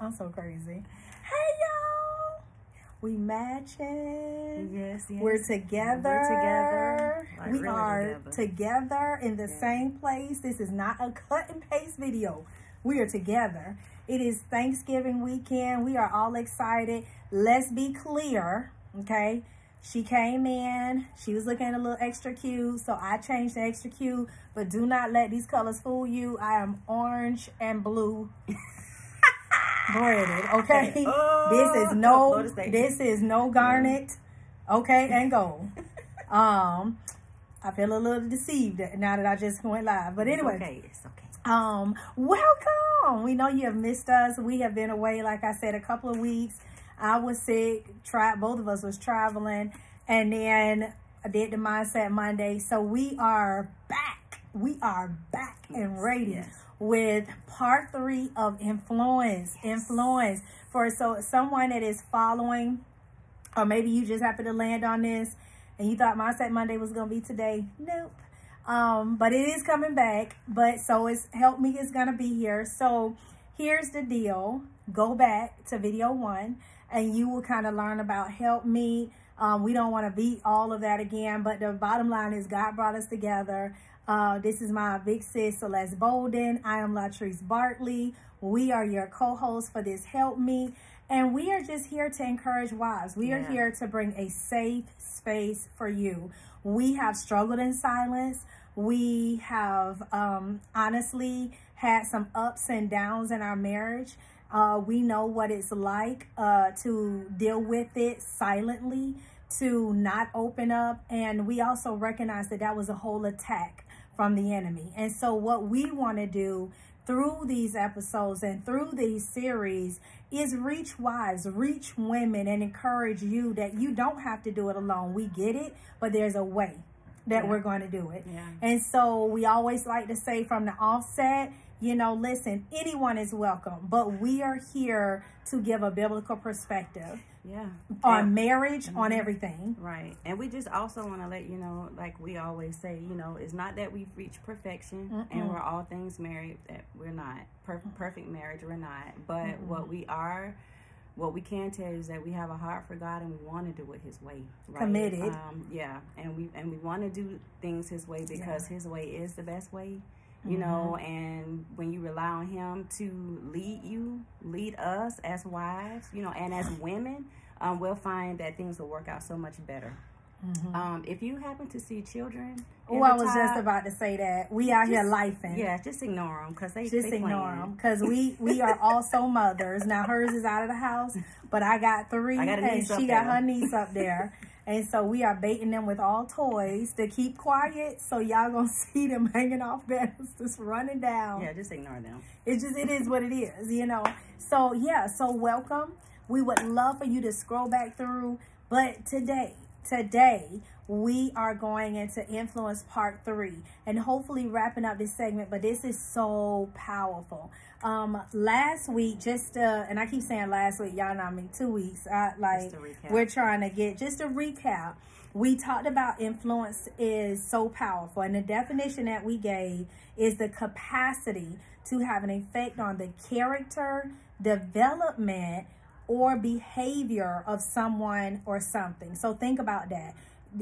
I'm so crazy. Hey y'all. We matching. Yes, yes. We're together. We're together. Like, we really are together. together in the same place. This is not a cut and paste video. We are together. It is Thanksgiving weekend. We are all excited. Let's be clear, okay? She came in. She was looking a little extra cute, so I changed the extra cute. But do not let these colors fool you. I am orange and blue breaded, okay? Oh, this is no this is no garnet, okay, and gold. um, I feel a little deceived now that I just went live. But It's anyway, okay. It's okay. um, welcome. We know you have missed us. We have been away, like I said, a couple of weeks. I was sick. Try both of us was traveling, and then I did the mindset Monday. So we are back. We are back and ready yes. With part three of influence. Influence for so someone that is following, or maybe you just happened to land on this and you thought Mindset Monday was gonna be today. Nope. Um, but it is coming back. But so it's Helpmeet is gonna be here. So here's the deal. Go back to video one and you will kind of learn about Helpmeet. Um, we don't want to beat all of that again, but the bottom line is God brought us together. Uh, this is my big sis, Celeste Bolden. I am La'Trece Bartley. We are your co-hosts for this Helpmeet. And we are just here to encourage wives. We are here to bring a safe space for you. We have struggled in silence. We have um, honestly had some ups and downs in our marriage. Uh, we know what it's like uh, to deal with it silently, to not open up. And we also recognize that that was a whole attack from the enemy. And so, what we want to do through these episodes and through these series is reach wives, reach women, and encourage you that you don't have to do it alone. We get it, but there's a way that Yeah. we're going to do it. Yeah. And so we always like to say from the offset, you know, listen, anyone is welcome, but we are here to give a biblical perspective Yeah. on And- marriage, on everything. Right. And we just also want to let you know, like we always say, you know, it's not that we've reached perfection and we're all things married, that we're not. Per- perfect marriage, we're not. But what we are, what we can tell you is that we have a heart for God and we want to do it His way. Right? Committed. Um, yeah. And we and we want to do things His way because His way is the best way. You know, and when you rely on Him to lead you, lead us as wives, you know, and as women, um, we'll find that things will work out so much better. Um, if you happen to see children, Oh, I was just about to say that. We out here Just- lifing. yeah, just ignore them because they Just they ignore them because we we are also mothers. Now hers is out of the house, but I got three, I got and she got there. her niece up there, and so we are baiting them with all toys to keep quiet. So y'all gonna see them hanging off just running down. Yeah, just ignore them. It's just it is what it is, you know. So yeah, so welcome. We would love for you to scroll back through, but today, today we are going into influence part three and hopefully wrapping up this segment. But this is so powerful. Um, last week, just uh, and I keep saying last week, y'all know I mean two weeks. I like Just a recap. we're trying to get just a recap. We talked about influence is so powerful, and the definition that we gave is the capacity to have an effect on the character, development, or behavior of someone or something. So think about that.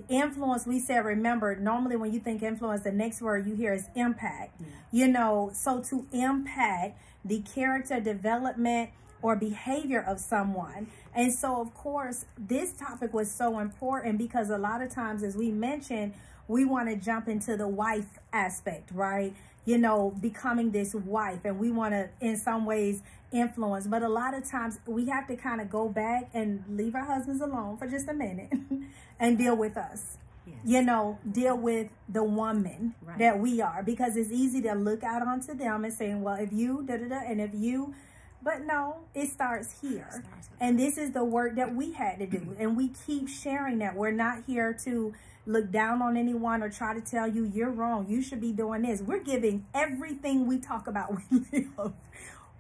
Influence, we said, remember, normally when you think influence, the next word you hear is impact. You know, so to impact the character development or behavior of someone. And so, of course, this topic was so important because a lot of times, as we mentioned, we want to jump into the wife aspect, right? You know, becoming this wife, and we want to, in some ways, influence. But a lot of times, we have to kind of go back and leave our husbands alone for just a minute and deal with us. Yes. You know, deal with the woman Right. that we are because it's easy to look out onto them and saying, well, if you, da da da, and if you, but no, it starts here. starts And this is the work that we had to do. And we keep sharing that. We're not here to look down on anyone or try to tell you you're wrong. You should be doing this. We're giving everything we talk about we live.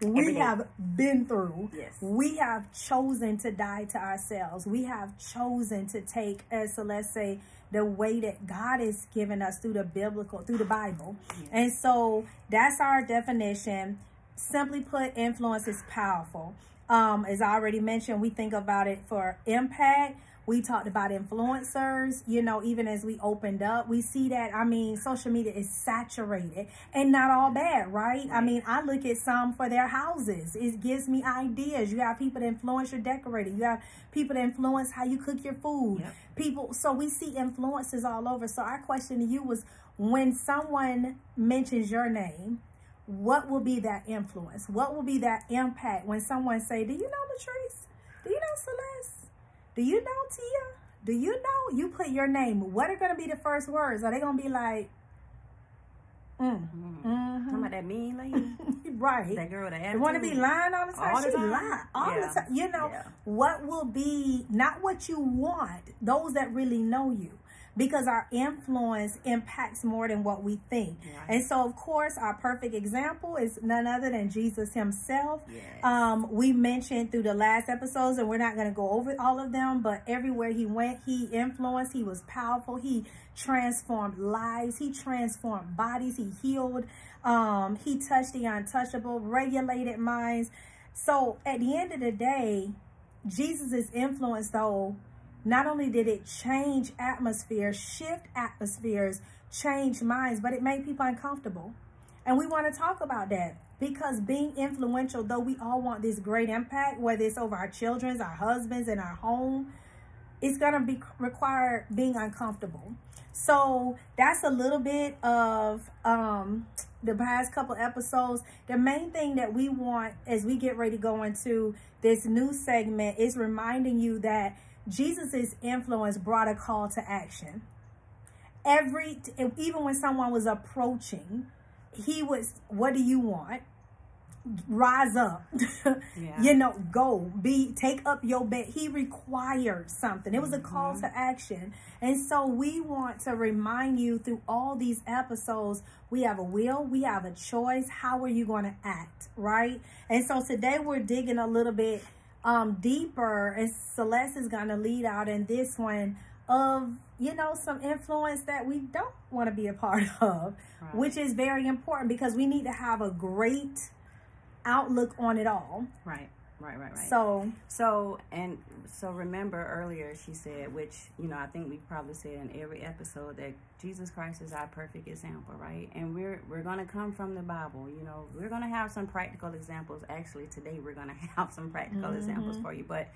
We have been through. Yes. We have chosen to die to ourselves. We have chosen to take, as Celeste say, the way that God has given us through the biblical, through the Bible. And so that's our definition. Simply put, influence is powerful. Um, as I already mentioned, we think about it for impact. We talked about influencers, you know, even as we opened up, we see that, I mean, social media is saturated and not all bad, right? I mean, I look at some for their houses. It gives me ideas. You have people that influence your decorating. You have people that influence how you cook your food. Yep. People, so we see influences all over. So our question to you was, when someone mentions your name, what will be that influence? What will be that impact when someone say, do you know La'Trece? Do you know Celeste? Do you know Tia? Do you know? You put your name. What are going to be the first words? Are they going to be like, mm, mm-hmm. mm-hmm. Talking about that mean lady? right. That girl, that want to be lying all the time? All the she time. lie all Yeah. the time. You know, Yeah. what will be, not what you want, those that really know you. Because our influence impacts more than what we think. Right. And so, of course, our perfect example is none other than Jesus himself. Yes. Um, we mentioned through the last episodes, and we're not going to go over all of them, but everywhere he went, he influenced, he was powerful, he transformed lives, he transformed bodies, he healed, um, he touched the untouchable, regulated minds. So at the end of the day, Jesus' influence, though, not only did it change atmospheres, shift atmospheres, change minds, but it made people uncomfortable. And we want to talk about that because being influential, though we all want this great impact, whether it's over our children's, our husbands, and our home, it's going to be require being uncomfortable. So that's a little bit of um, the past couple episodes. The main thing that we want as we get ready to go into this new segment is reminding you that Jesus' influence brought a call to action. Every, even when someone was approaching, he was, what do you want? Rise up. Yeah. you know, go, be, take up your bed. He required something. It was a call Mhm. to action. And so we want to remind you through all these episodes, we have a will, we have a choice. How are you going to act? Right. And so today we're digging a little bit um, deeper and Celeste is going to lead out in this one of, you know, some influence that we don't want to be a part of, Right. which is very important because we need to have a great outlook on it all. Right. Right. Right. Right. So, So and so remember earlier she said, which you know I think we probably said in every episode that Jesus Christ is our perfect example, right? And we're we're gonna come from the Bible. You know, we're gonna have some practical examples. Actually, today we're gonna have some practical examples Mhm. for you, but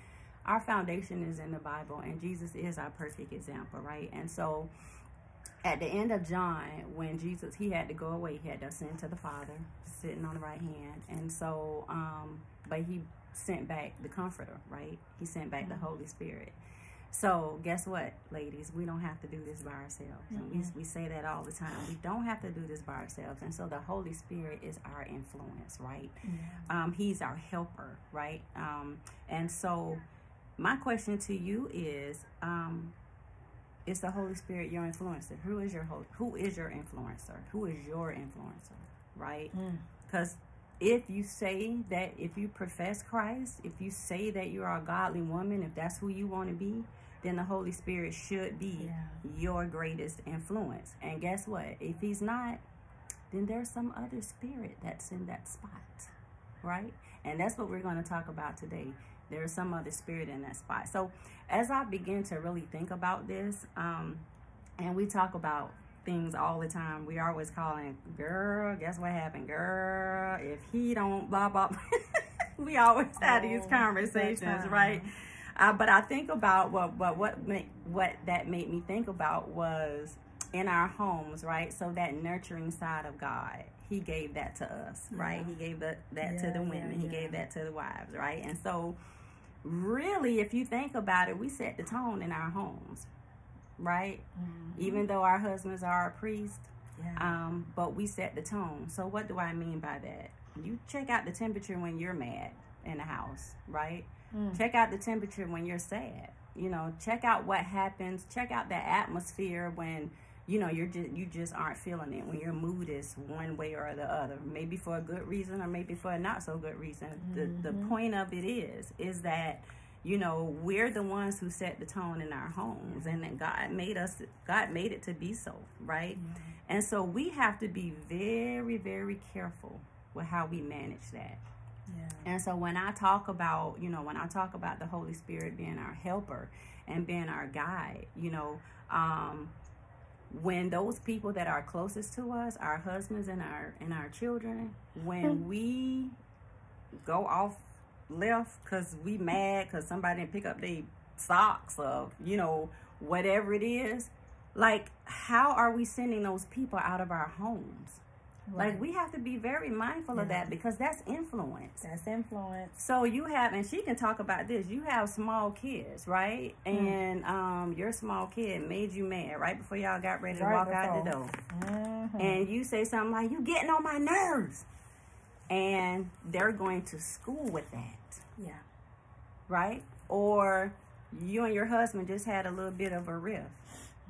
our foundation is in the Bible, and Jesus is our perfect example, right? And so. At the end of John, when Jesus he had to go away, he had to ascend to the Father, sitting on the right hand, and so, um, but he sent back the comforter right? He sent back the holy spirit. So guess what ladies? We don't have to do this by ourselves. And we, Mhm. we say that all the time. We don't have to do this by ourselves. And so the holy spirit is our influence right? Um, he's our helper right? Um, and so my question to you is um, is the holy spirit your influencer? Who is your holy, who is your influencer? Who is your influencer right? Mm. If you say that, if you profess Christ, if you say that you are a godly woman, if that's who you want to be, then the Holy Spirit should be Yeah. your greatest influence. And guess what? If he's not, then there's some other spirit that's in that spot, right? And that's what we're going to talk about today. There's some other spirit in that spot. So as I begin to really think about this, um, and we talk about things all the time. We always calling, girl, guess what happened? Girl, if he don't blah blah we always have these Oh, conversations, right? Uh, but I think about what what what make, what that made me think about was in our homes, right? So that nurturing side of God, He gave that to us, right? Yeah. He gave the, that to Yeah, the yeah, women. He yeah. gave that to the wives, right? And so, really, if you think about it, we set the tone in our homes, right? Mhm. Even though our husbands are a priest, yeah. um, but we set the tone. So what do I mean by that? You check out the temperature when you're mad in the house, right? Mm. Check out the temperature when you're sad. You know, check out what happens. Check out the atmosphere when you know you're just you just aren't feeling it. When your mood is one way or the other, maybe for a good reason or maybe for a not so good reason. The the Mhm. point of it is is that you know we're the ones who set the tone in our homes, and that God made us. God made it to be so, right? And so we have to be very, very careful with how we manage that. Yeah. And so when I talk about, you know, when I talk about the Holy Spirit being our helper and being our guide, you know, um, when those people that are closest to us, our husbands and our and our children, when we go off left because we mad because somebody didn't pick up their socks or you know whatever it is, like how are we sending those people out of our homes? Right. Like we have to be very mindful of that because that's influence. That's influence. So you have, and she can talk about this. You have small kids, right? Mm. And um, your small kid made you mad right before y'all got ready to Right walk out the before. door, Mhm. and you say something like, "You getting on my nerves," and they're going to school with that, yeah. right? Or you and your husband just had a little bit of a riff,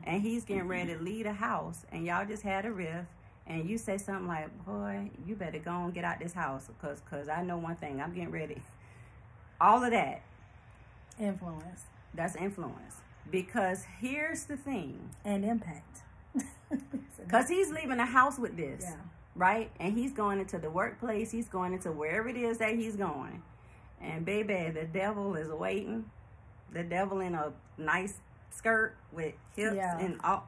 and he's getting mm-hmm. ready to leave the house, and y'all just had a riff. And you say something like, "Boy, you better go and get out this house, cause, cause I know one thing. I'm getting ready." All of that, Influence that's influence. Because here's the thing, and impact. because he's leaving the house with this, yeah. right? And he's going into the workplace. He's going into wherever it is that he's going. And baby, the devil is waiting. The devil in a nice skirt with hips Yeah. and all,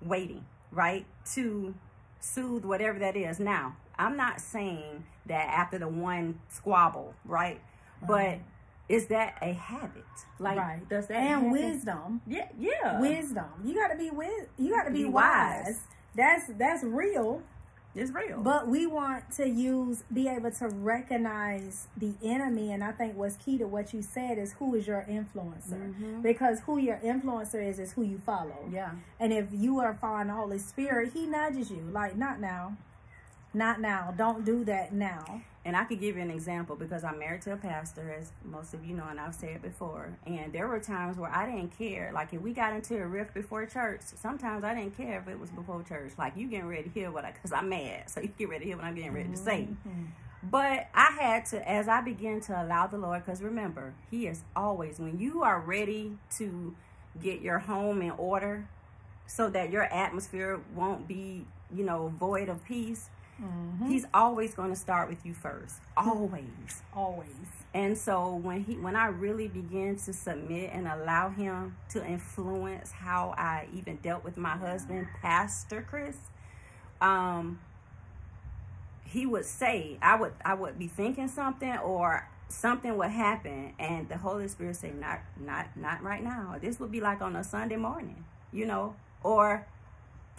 waiting, right? To soothe whatever that is. Now, I'm not saying that after the one squabble, right? But is that a habit? Like, right. does that and happen? wisdom. Yeah, yeah. Wisdom. You got to be wis- You got to be, Be wise. wise. That's that's real. It's real. But we want to use, be able to recognize the enemy. And I think what's key to what you said is who is your influencer. Mhm. Because who your influencer is, is who you follow. yeah. And if you are following the Holy Spirit, He nudges you, like, not now. Not now. Don't do that now. And I could give you an example because I'm married to a pastor, as most of you know, and I've said it before. And there were times where I didn't care. Like if we got into a rift before church, sometimes I didn't care if it was before church. Like you getting ready to hear what I, because I'm mad, so you get ready to hear what I'm getting ready to say. Mm-hmm. But I had to, as I began to allow the Lord, because remember, He is always, when you are ready to get your home in order so that your atmosphere won't be, you know, void of peace, He's always going to start with you first. Always. Always. And so when he when I really began to submit and allow him to influence how I even dealt with my husband, Pastor Chris, um he would say I would I would be thinking something or something would happen and the Holy Spirit say not not not right now. This would be like on a Sunday morning, you know, or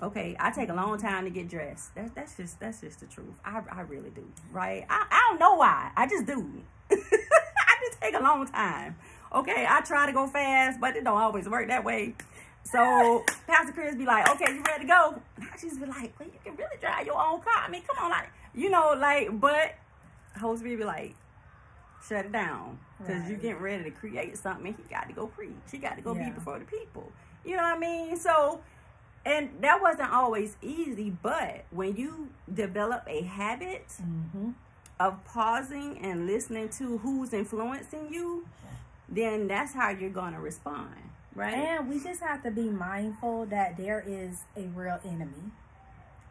okay, I take a long time to get dressed. That, that's just that's just the truth. I, I really do, right? I, I don't know why. I just do. I just take a long time. Okay, I try to go fast, but it don't always work that way. So Pastor Chris be like, "Okay, you ready to go?" And I just be like, "Well, you can really drive your own car. I mean, come on, like you know, like." But Holy Spirit be like, "Shut it down, because you Right. getting ready to create something. He got to go preach. He got to go Yeah. be before the people. You know what I mean? So." And that wasn't always easy, but when you develop a habit Mm-hmm. of pausing and listening to who's influencing you, then that's how you're going to respond, right? And we just have to be mindful that there is a real enemy.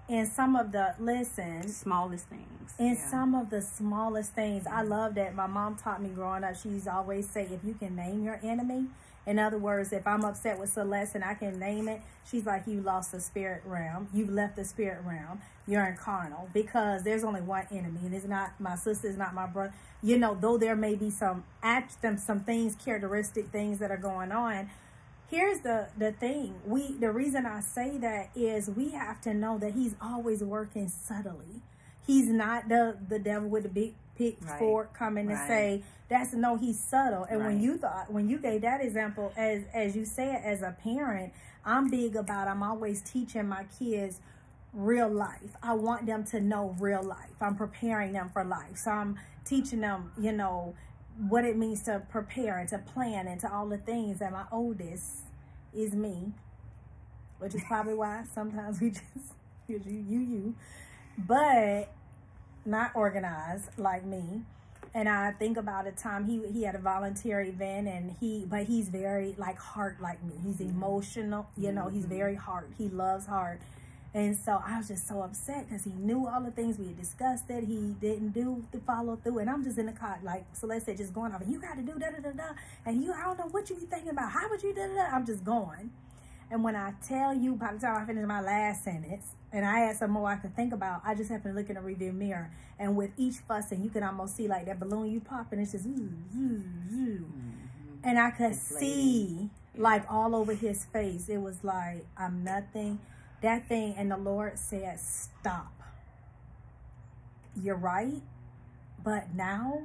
And some of the, listen, Smallest things. in Yeah. some of the smallest things, I love that my mom taught me growing up. She's always say, if you can name your enemy, in other words, if I'm upset with Celeste and I can name it, she's like, you lost the spirit realm. You've left the spirit realm. You're in carnal because there's only one enemy, and it's not my sister, it's not my brother. You know, though there may be some act them some things, characteristic things that are going on. Here's the the thing. We the reason I say that is we have to know that he's always working subtly. He's not the the devil with the big pitchfork coming to say that's no he's subtle. And when you thought when you gave that example as as you said as a parent i'm big about i'm always teaching my kids real life. I want them to know real life. I'm preparing them for life. So i'm teaching them you know what it means to prepare and to plan and to all the things and my oldest is me which is probably why sometimes we just you you you. But not organized like me and I think about a time he he had a volunteer event and he but he's very like heart like me. He's mm-hmm. emotional, you know, he's mm-hmm. very heart. He loves heart. And so I was just so upset because he knew all the things we had discussed that he didn't do the follow through. And I'm just in the car, like Celeste said, just going off. And you got to do da da da da. And you, I don't know what you be thinking about. How would you da da da? I'm just going. And when I tell you, by the time I finish my last sentence, and I had some more I could think about, I just happened to look in the review mirror. And with each fussing, you can almost see like that balloon you pop, and it's just, ooh, ooh, ooh. Mm-hmm. and I could see like all over his face. It was like, I'm nothing that thing and the Lord said, stop. You're right. But now,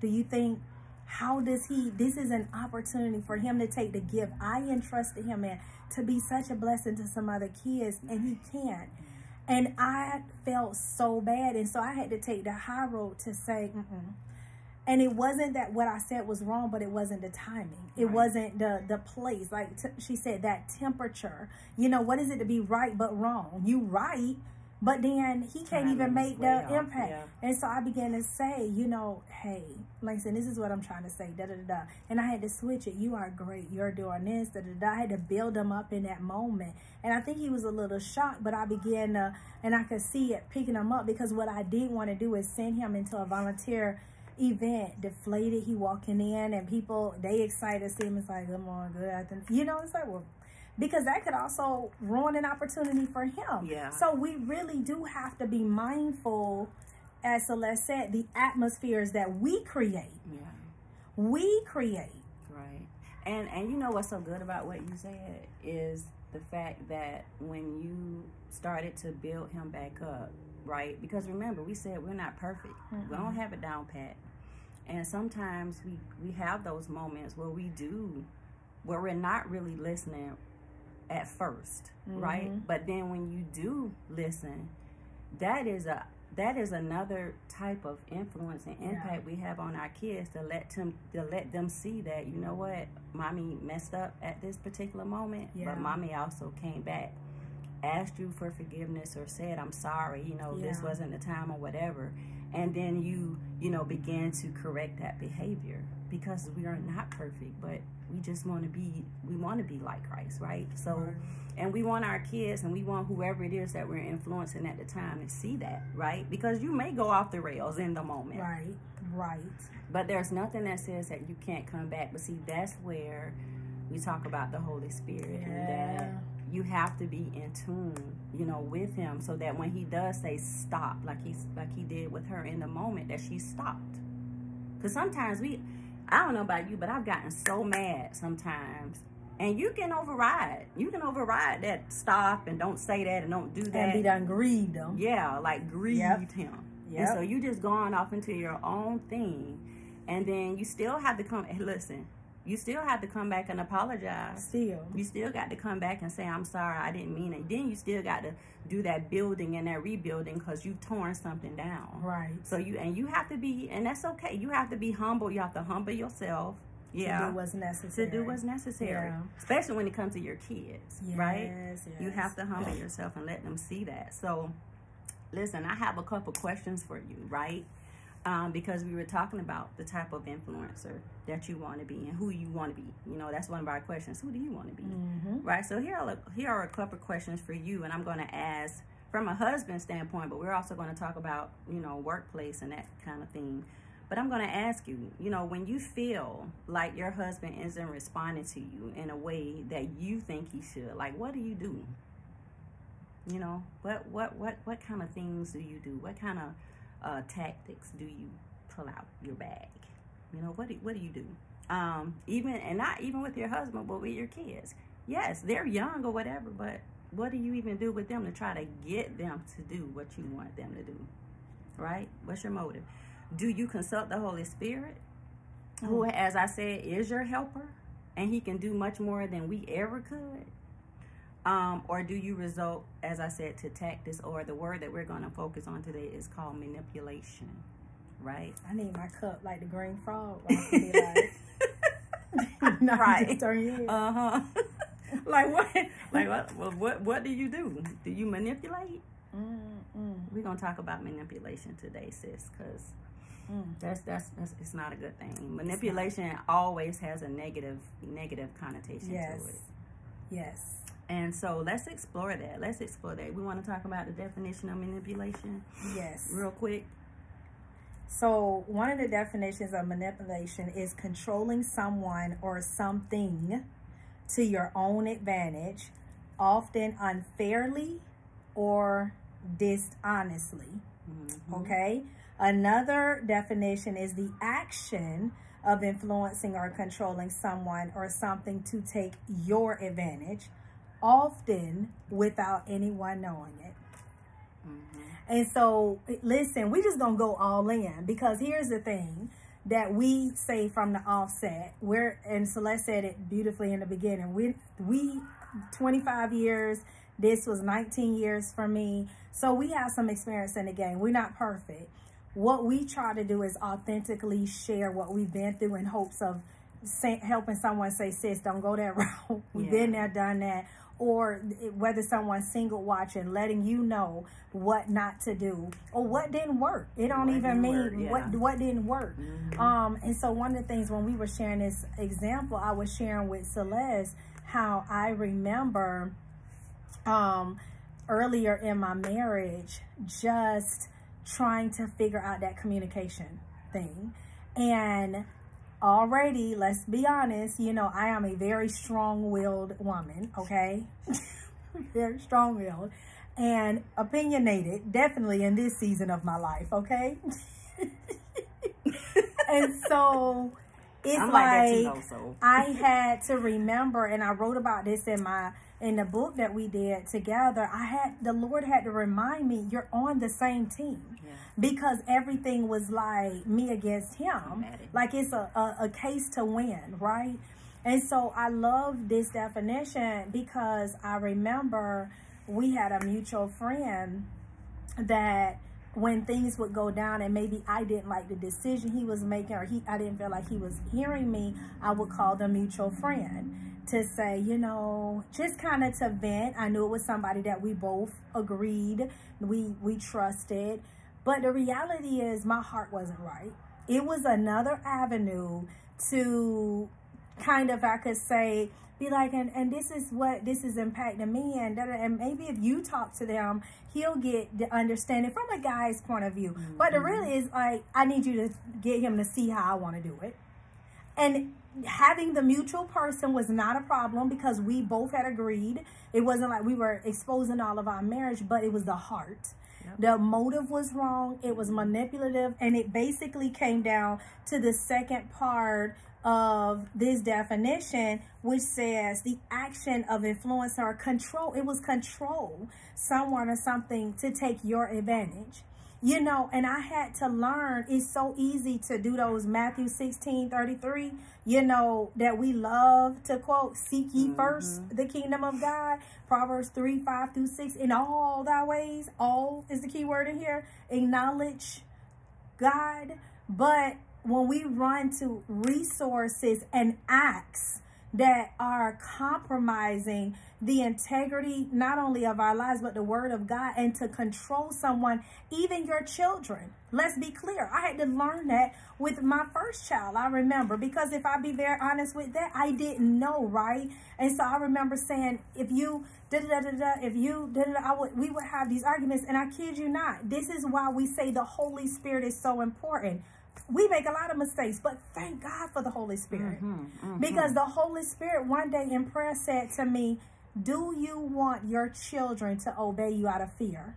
do you think, how does he, this is an opportunity for him to take the gift I entrusted him in to be such a blessing to some other kids and he can't. And I felt so bad. And so I had to take the high road to say, mm-mm and it wasn't that what I said was wrong, but it wasn't the timing. It right. wasn't the the place. Like t- she said, that temperature. You know, what is it to be right but wrong? You right, but then he can't even make the off. impact. Yeah. And so I began to say, you know, hey, Langston, this is what I'm trying to say, da da da. And I had to switch it. You are great. You're doing this, da da da. I had to build him up in that moment. And I think he was a little shocked, but I began to, and I could see it picking him up because what I did want to do is send him into a volunteer event deflated he walking in and people they excited to see him it's like come on good I think you know it's like well because that could also ruin an opportunity for him yeah so we really do have to be mindful as celeste said the atmospheres that we create yeah we create right and and you know what's so good about what you said is the fact that when you started to build him back up right? Because remember, we said we're not perfect. Mm-hmm. We don't have it down pat. And sometimes we, we have those moments where we do, where we're not really listening at 1st mm-hmm. right? But then when you do listen, that is a that is another type of influence and impact yeah. we have on our kids to let them to let them see that you know what mommy messed up at this particular moment yeah. but mommy also came back asked you for forgiveness or said i'm sorry you know yeah. this wasn't the time or whatever and then you you know begin to correct that behavior because we are not perfect but we just want to be we want to be like christ right so right. and we want our kids and we want whoever it is that we're influencing at the time to see that right because you may go off the rails in the moment right right but there's nothing that says that you can't come back but see that's where we talk about the holy spirit yeah. and that you have to be in tune, you know, with him so that when he does say stop, like he's like he did with her in the moment that she stopped. Cause sometimes we I don't know about you, but I've gotten so mad sometimes. And you can override. You can override that stop and don't say that and don't do that. And be done grieved them. Yeah, like grieved yep. him. Yeah. And so you just gone off into your own thing. And then you still have to come and listen you still have to come back and apologize. Still. You still got to come back and say, I'm sorry, I didn't mean it. Then you still got to do that building and that rebuilding because you've torn something down. Right. So you, and you have to be, and that's okay. You have to be humble. You have to humble yourself. Yeah. To do what's necessary. To do what's necessary. Yeah. Especially when it comes to your kids. Yes, right? Yes. You have to humble yourself and let them see that. So, listen, I have a couple questions for you, right? Um, because we were talking about the type of influencer that you want to be and who you want to be. You know, that's one of our questions. Who do you want to be? Mm-hmm. Right. So here are here are a couple of questions for you, and I'm going to ask from a husband standpoint, but we're also going to talk about you know workplace and that kind of thing. But I'm going to ask you, you know, when you feel like your husband isn't responding to you in a way that you think he should, like what do you do? You know, what what what what kind of things do you do? What kind of uh, tactics do you pull out your bag? You know, what do, what do you do? Um, even and not even with your husband, but with your kids. Yes, they're young or whatever, but what do you even do with them to try to get them to do what you want them to do? Right? What's your motive? Do you consult the Holy Spirit, who, mm. as I said, is your helper, and He can do much more than we ever could? Um, or do you result, as I said, to tactics, or the word that we're going to focus on today is called manipulation, right? I need my cup like the green frog. like, right. Uh huh. like what? Like what? Well, what? What do you do? Do you manipulate? Mm-mm. We're gonna talk about manipulation today, sis, because mm. that's, that's that's it's not a good thing. Manipulation always has a negative negative connotation yes. to it Yes. And so let's explore that. Let's explore that. We want to talk about the definition of manipulation. Yes. Real quick. So, one of the definitions of manipulation is controlling someone or something to your own advantage, often unfairly or dishonestly. Mm-hmm. Okay? Another definition is the action of influencing or controlling someone or something to take your advantage, often without anyone knowing it. Mm-hmm. And so, listen, we just gonna go all in because here's the thing that we say from the offset. We're and Celeste said it beautifully in the beginning. We we 25 years. This was 19 years for me. So we have some experience in the game. We're not perfect. What we try to do is authentically share what we've been through in hopes of helping someone say, sis, don't go that route. We've yeah. been there, done that or whether someone's single watching, letting you know what not to do or what didn't work. It don't what even mean work, yeah. what what didn't work. Mm-hmm. Um, and so one of the things when we were sharing this example, I was sharing with Celeste how I remember um, earlier in my marriage just trying to figure out that communication thing and already, let's be honest, you know, I am a very strong-willed woman, okay? very strong-willed and opinionated, definitely in this season of my life, okay? and so it's I'm like, like too, I had to remember, and I wrote about this in my in the book that we did together. I had the Lord had to remind me, you're on the same team because everything was like me against him. Like it's a, a, a case to win, right? And so I love this definition because I remember we had a mutual friend that when things would go down and maybe I didn't like the decision he was making or he I didn't feel like he was hearing me, I would call the mutual friend to say, you know, just kind of to vent. I knew it was somebody that we both agreed, we we trusted but the reality is my heart wasn't right. It was another avenue to kind of, I could say, be like, and, and this is what this is impacting me. And, and maybe if you talk to them, he'll get the understanding from a guy's point of view. Mm-hmm. But it really is like, I need you to get him to see how I want to do it. And having the mutual person was not a problem because we both had agreed. It wasn't like we were exposing all of our marriage, but it was the heart. The motive was wrong. It was manipulative. And it basically came down to the second part of this definition, which says the action of influence or control. It was control someone or something to take your advantage. You know, and I had to learn, it's so easy to do those Matthew 16, 33, you know, that we love to quote, seek ye mm -hmm. first the kingdom of God. Proverbs 3, 5 through 6, in all thy ways, all is the key word in here, acknowledge God. But when we run to resources and acts that are compromising the integrity not only of our lives but the word of God and to control someone even your children. Let's be clear. I had to learn that with my first child I remember. Because if I be very honest with that I didn't know right? And so I remember saying if you da da da da if you da da I would we would have these arguments. And I kid you not this is why we say the Holy Spirit is so important we make a lot of mistakes, but thank God for the Holy Spirit. Mm -hmm, mm -hmm. Because the Holy Spirit one day in prayer said to me, Do you want your children to obey you out of fear?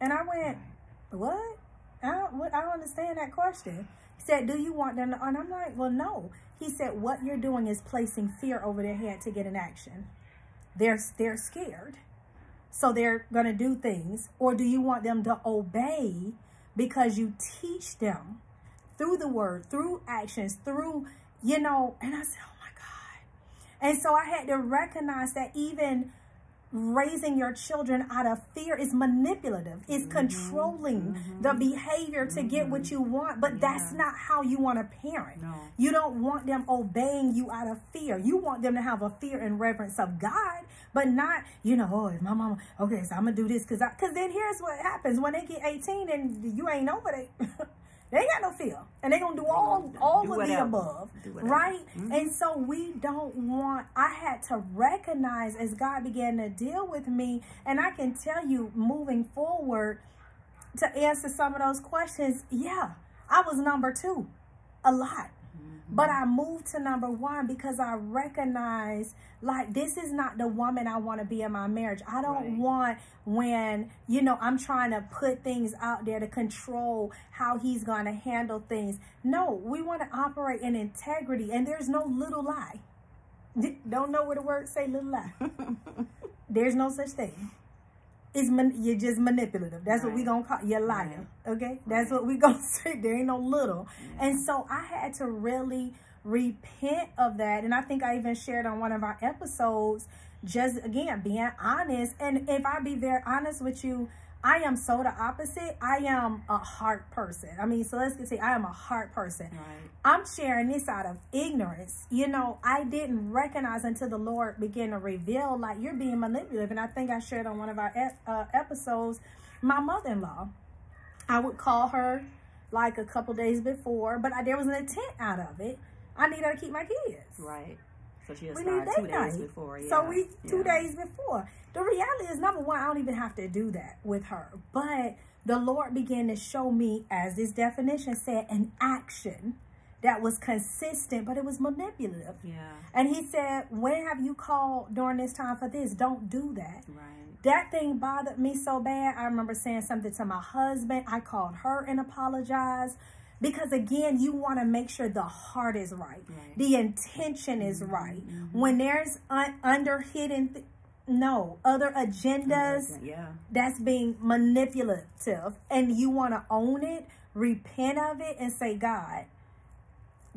And I went, What? I don't, I don't understand that question. He said, Do you want them to? And I'm like, Well, no. He said, What you're doing is placing fear over their head to get an action. They're, they're scared. So they're going to do things. Or do you want them to obey because you teach them through the word, through actions, through, you know, and I said, oh my God. And so I had to recognize that even raising your children out of fear is manipulative. It's mm-hmm. controlling mm-hmm. the behavior to mm-hmm. get what mm-hmm. you want, but yeah. that's not how you want to parent. No. You don't want them obeying you out of fear. You want them to have a fear and reverence of God, but not, you know, oh, my mama, okay, so I'm going to do this because I, because then here's what happens when they get 18 and you ain't over it. They ain't got no fear. and they're gonna do all all Do of the above right Mhm. and so we don't want i had to recognize as god began to deal with me and i can tell you moving forward to answer some of those questions yeah i was number two a lot but I moved to number one because I recognize like this is not the woman I want to be in my marriage. I don't Right. want when, you know, I'm trying to put things out there to control how he's going to handle things. No, we want to operate in integrity and there's no little lie. Don't know where the word say little lie. There's no such thing. It's man, you're just manipulative. That's what we Right. gonna call you're a liar. Okay, that's what we gonna say. There ain't no little. Mm-hmm. And so I had to really repent of that. And I think I even shared on one of our episodes, just again being honest. And if I be very honest with you, I am so the opposite. I am a heart person. I mean, so let's get see. I am a heart person. Right. I'm sharing this out of ignorance. You know, I didn't recognize until the Lord began to reveal, like, you're being manipulative. And I think I shared on one of our ep- uh, episodes, my mother in law. I would call her like a couple days before, but I, there was an intent out of it. I need her to keep my kids. Right. So she had We started two date days before. Yeah. So we two yeah. days before. The reality is number one, I don't even have to do that with her. But the Lord began to show me, as this definition said, an action that was consistent, but it was manipulative. Yeah. And he said, When have you called during this time for this? Don't do that. Right. That thing bothered me so bad. I remember saying something to my husband. I called her and apologized. Because again, you want to make sure the heart is right, Right. the intention is mm-hmm. right. Mm-hmm. When there's un- under hidden, th- no other agendas, Yeah. that's being manipulative, and you want to own it, repent of it, and say, God,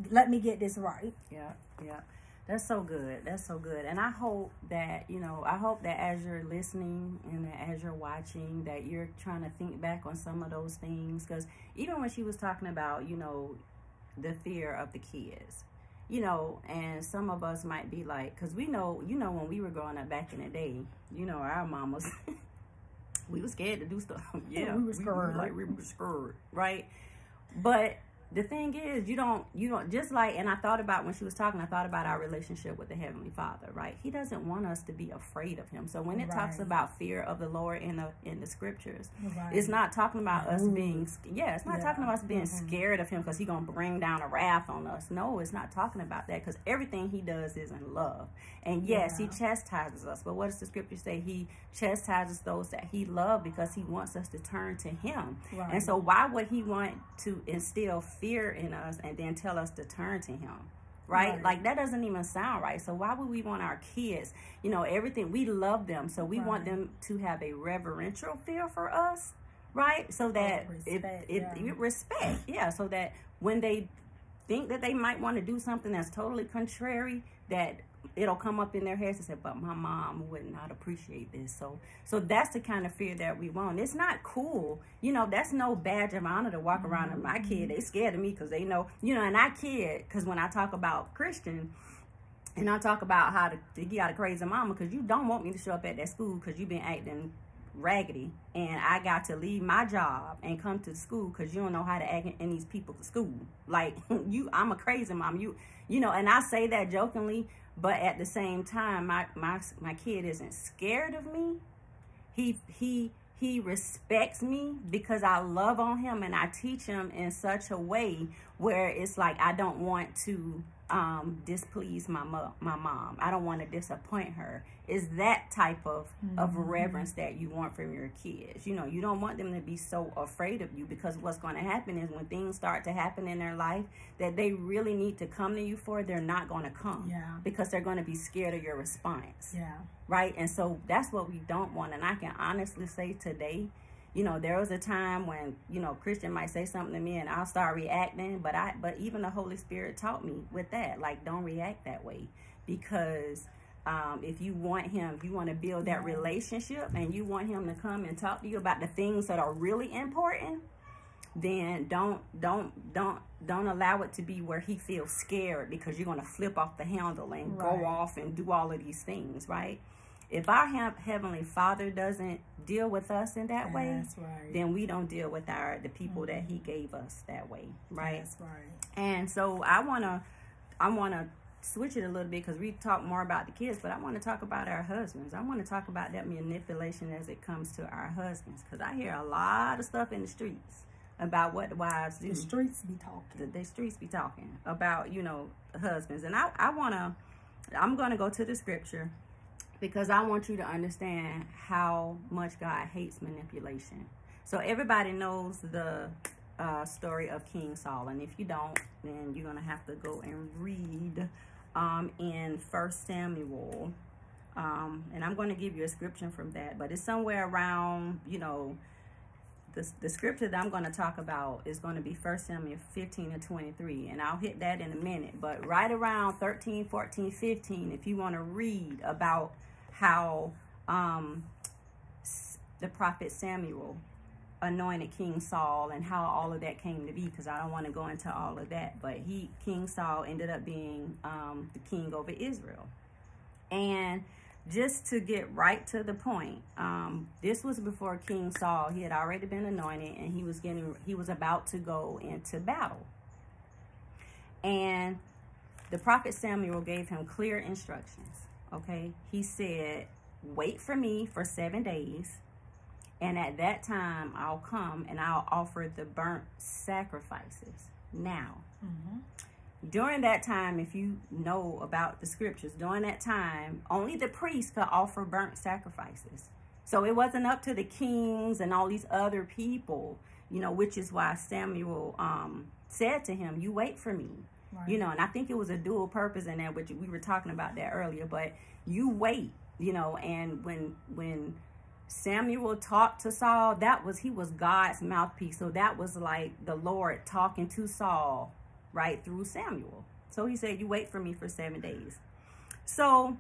let me get this right. Yeah, yeah. That's so good. That's so good. And I hope that, you know, I hope that as you're listening and as you're watching, that you're trying to think back on some of those things. Because even when she was talking about, you know, the fear of the kids, you know, and some of us might be like, because we know, you know, when we were growing up back in the day, you know, our mamas, we were scared to do stuff. Yeah, we were scared. like, we were scared, right? But the thing is, you don't, you don't, just like, and I thought about when she was talking, I thought about our relationship with the Heavenly Father, right? He doesn't want us to be afraid of Him. So when it talks about fear of the Lord in the in the scriptures, Right. it's not talking about us Ooh. being, yeah, it's not Yeah. talking about us being Mhm. scared of Him because He's gonna bring down a wrath on us. No, it's not talking about that because everything He does is in love. And yes, He chastises us, but what does the scripture say? He chastises those that He loves because He wants us to turn to Him. Right. And so, why would he want to instill fear in us and then tell us to turn to him? Right? Right. Like, that doesn't even sound right. So, why would we want our kids, you know, everything? We love them. So, we want them to have a reverential fear for us, right? So that if, respect, if, yeah. respect, yeah. So that when they think that they might want to do something that's totally contrary, that it'll come up in their heads and say, "But my mom would not appreciate this." So, so that's the kind of fear that we want. It's not cool, you know. That's no badge of honor to walk around. And my kid, they scared of me because they know, you know. And I kid because when I talk about Christian. And I talk about how to, to get out of crazy mama because you don't want me to show up at that school because you've been acting raggedy and I got to leave my job and come to school because you don't know how to act in these people to school. Like you, I'm a crazy mom. You, you know, and I say that jokingly, but at the same time, my my my kid isn't scared of me. He he he respects me because I love on him and I teach him in such a way where it's like I don't want to um displease my mo- my mom. I don't want to disappoint her. Is that type of of reverence that you want from your kids. You know, you don't want them to be so afraid of you because what's going to happen is when things start to happen in their life that they really need to come to you for, they're not going to come Yeah. because they're going to be scared of your response Yeah. right? And so that's what we don't want. And I can honestly say today, you know, there was a time when you know Christian might say something to me and I'll start reacting, but I but even the Holy Spirit taught me with that, like don't react that way because. Um, if you want him, you want to build that relationship and you want him to come and talk to you about the things that are really important, then don't don't don't don't allow it to be where he feels scared because you're going to flip off the handle and Right. go off and do all of these things right if our heavenly Father doesn't deal with us in that way, right. then we don't deal with our the people mm-hmm. that He gave us that way, right? That's right. And so I wanna, I wanna switch it a little bit because we talk more about the kids, but I want to talk about our husbands. I want to talk about that manipulation as it comes to our husbands because I hear a lot of stuff in the streets about what the wives do. The streets be talking. The, the streets be talking about you know husbands, and I I want to. I'm going to go to the scripture because I want you to understand how much God hates manipulation. So everybody knows the uh, story of King Saul, and if you don't, then you're gonna have to go and read um, in First Samuel. Um, and I'm going to give you a scripture from that, but it's somewhere around, you know, the, the scripture that I'm going to talk about is going to be First Samuel 15 and 23, and I'll hit that in a minute. But right around 13, 14, 15, if you want to read about how um, the prophet Samuel anointed King Saul and how all of that came to be because I don't want to go into all of that. But he, King Saul, ended up being um, the king over Israel. And just to get right to the point, um, this was before King Saul. He had already been anointed and he was getting he was about to go into battle. And the prophet Samuel gave him clear instructions. Okay. He said, Wait for me for seven days and at that time, I'll come and I'll offer the burnt sacrifices. Now, mm-hmm. during that time, if you know about the scriptures, during that time, only the priests could offer burnt sacrifices. So it wasn't up to the kings and all these other people, you know, which is why Samuel um, said to him, You wait for me. Right. You know, and I think it was a dual purpose in that, which we were talking about that earlier, but you wait, you know, and when, when, Samuel talked to Saul, that was he was God's mouthpiece. So that was like the Lord talking to Saul right through Samuel. So he said, You wait for me for seven days. So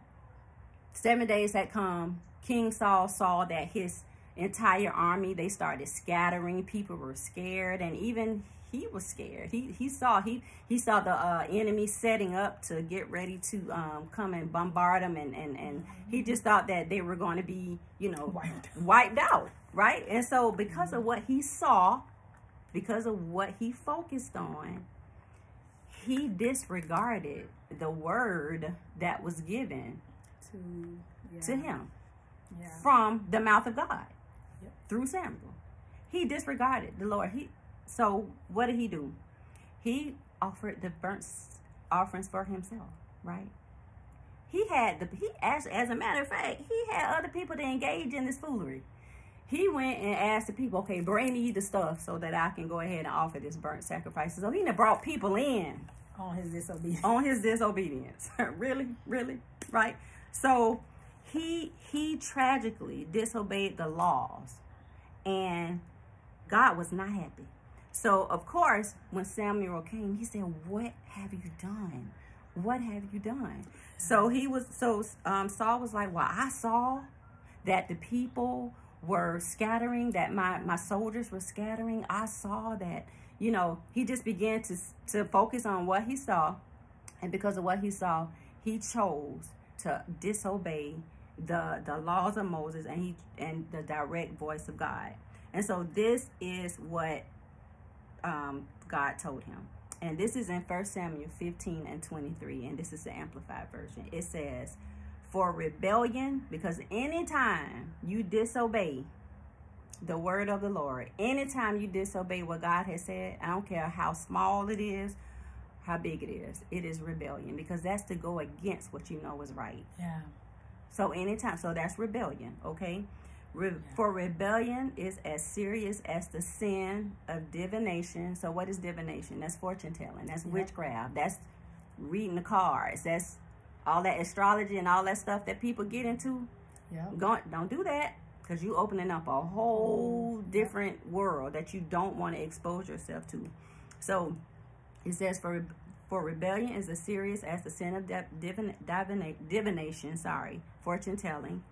seven days had come. King Saul saw that his entire army they started scattering. People were scared, and even he was scared. He he saw he he saw the uh, enemy setting up to get ready to um, come and bombard him, and and and he just thought that they were going to be you know wiped. wiped out, right? And so because of what he saw, because of what he focused on, he disregarded the word that was given to yeah. to him yeah. from the mouth of God yep. through Samuel. He disregarded the Lord. He so what did he do? He offered the burnt offerings for himself, right? He had the he as as a matter of fact, he had other people to engage in this foolery. He went and asked the people, okay, bring me the stuff so that I can go ahead and offer this burnt sacrifice. So he brought people in on his disobedience. On his disobedience. really? Really? Right? So he he tragically disobeyed the laws and God was not happy. So, of course, when Samuel came, he said, What have you done? What have you done? So he was, so um, Saul was like, Well, I saw that the people were scattering, that my, my soldiers were scattering. I saw that, you know, he just began to, to focus on what he saw. And because of what he saw, he chose to disobey the the laws of Moses and he and the direct voice of God. And so this is what um, God told him. And this is in 1 Samuel 15 and 23, and this is the Amplified Version. It says, For rebellion, because anytime you disobey the word of the Lord, anytime you disobey what God has said, I don't care how small it is, how big it is, it is rebellion because that's to go against what you know is right. Yeah. So anytime, so that's rebellion, okay? Re- for rebellion is as serious as the sin of divination. So, what is divination? That's fortune telling. That's yep. witchcraft. That's reading the cards. That's all that astrology and all that stuff that people get into. Yeah. Don't do that because you're opening up a whole different yep. world that you don't want to expose yourself to. So, it says for for rebellion is as serious as the sin of divin- divination. Sorry, fortune telling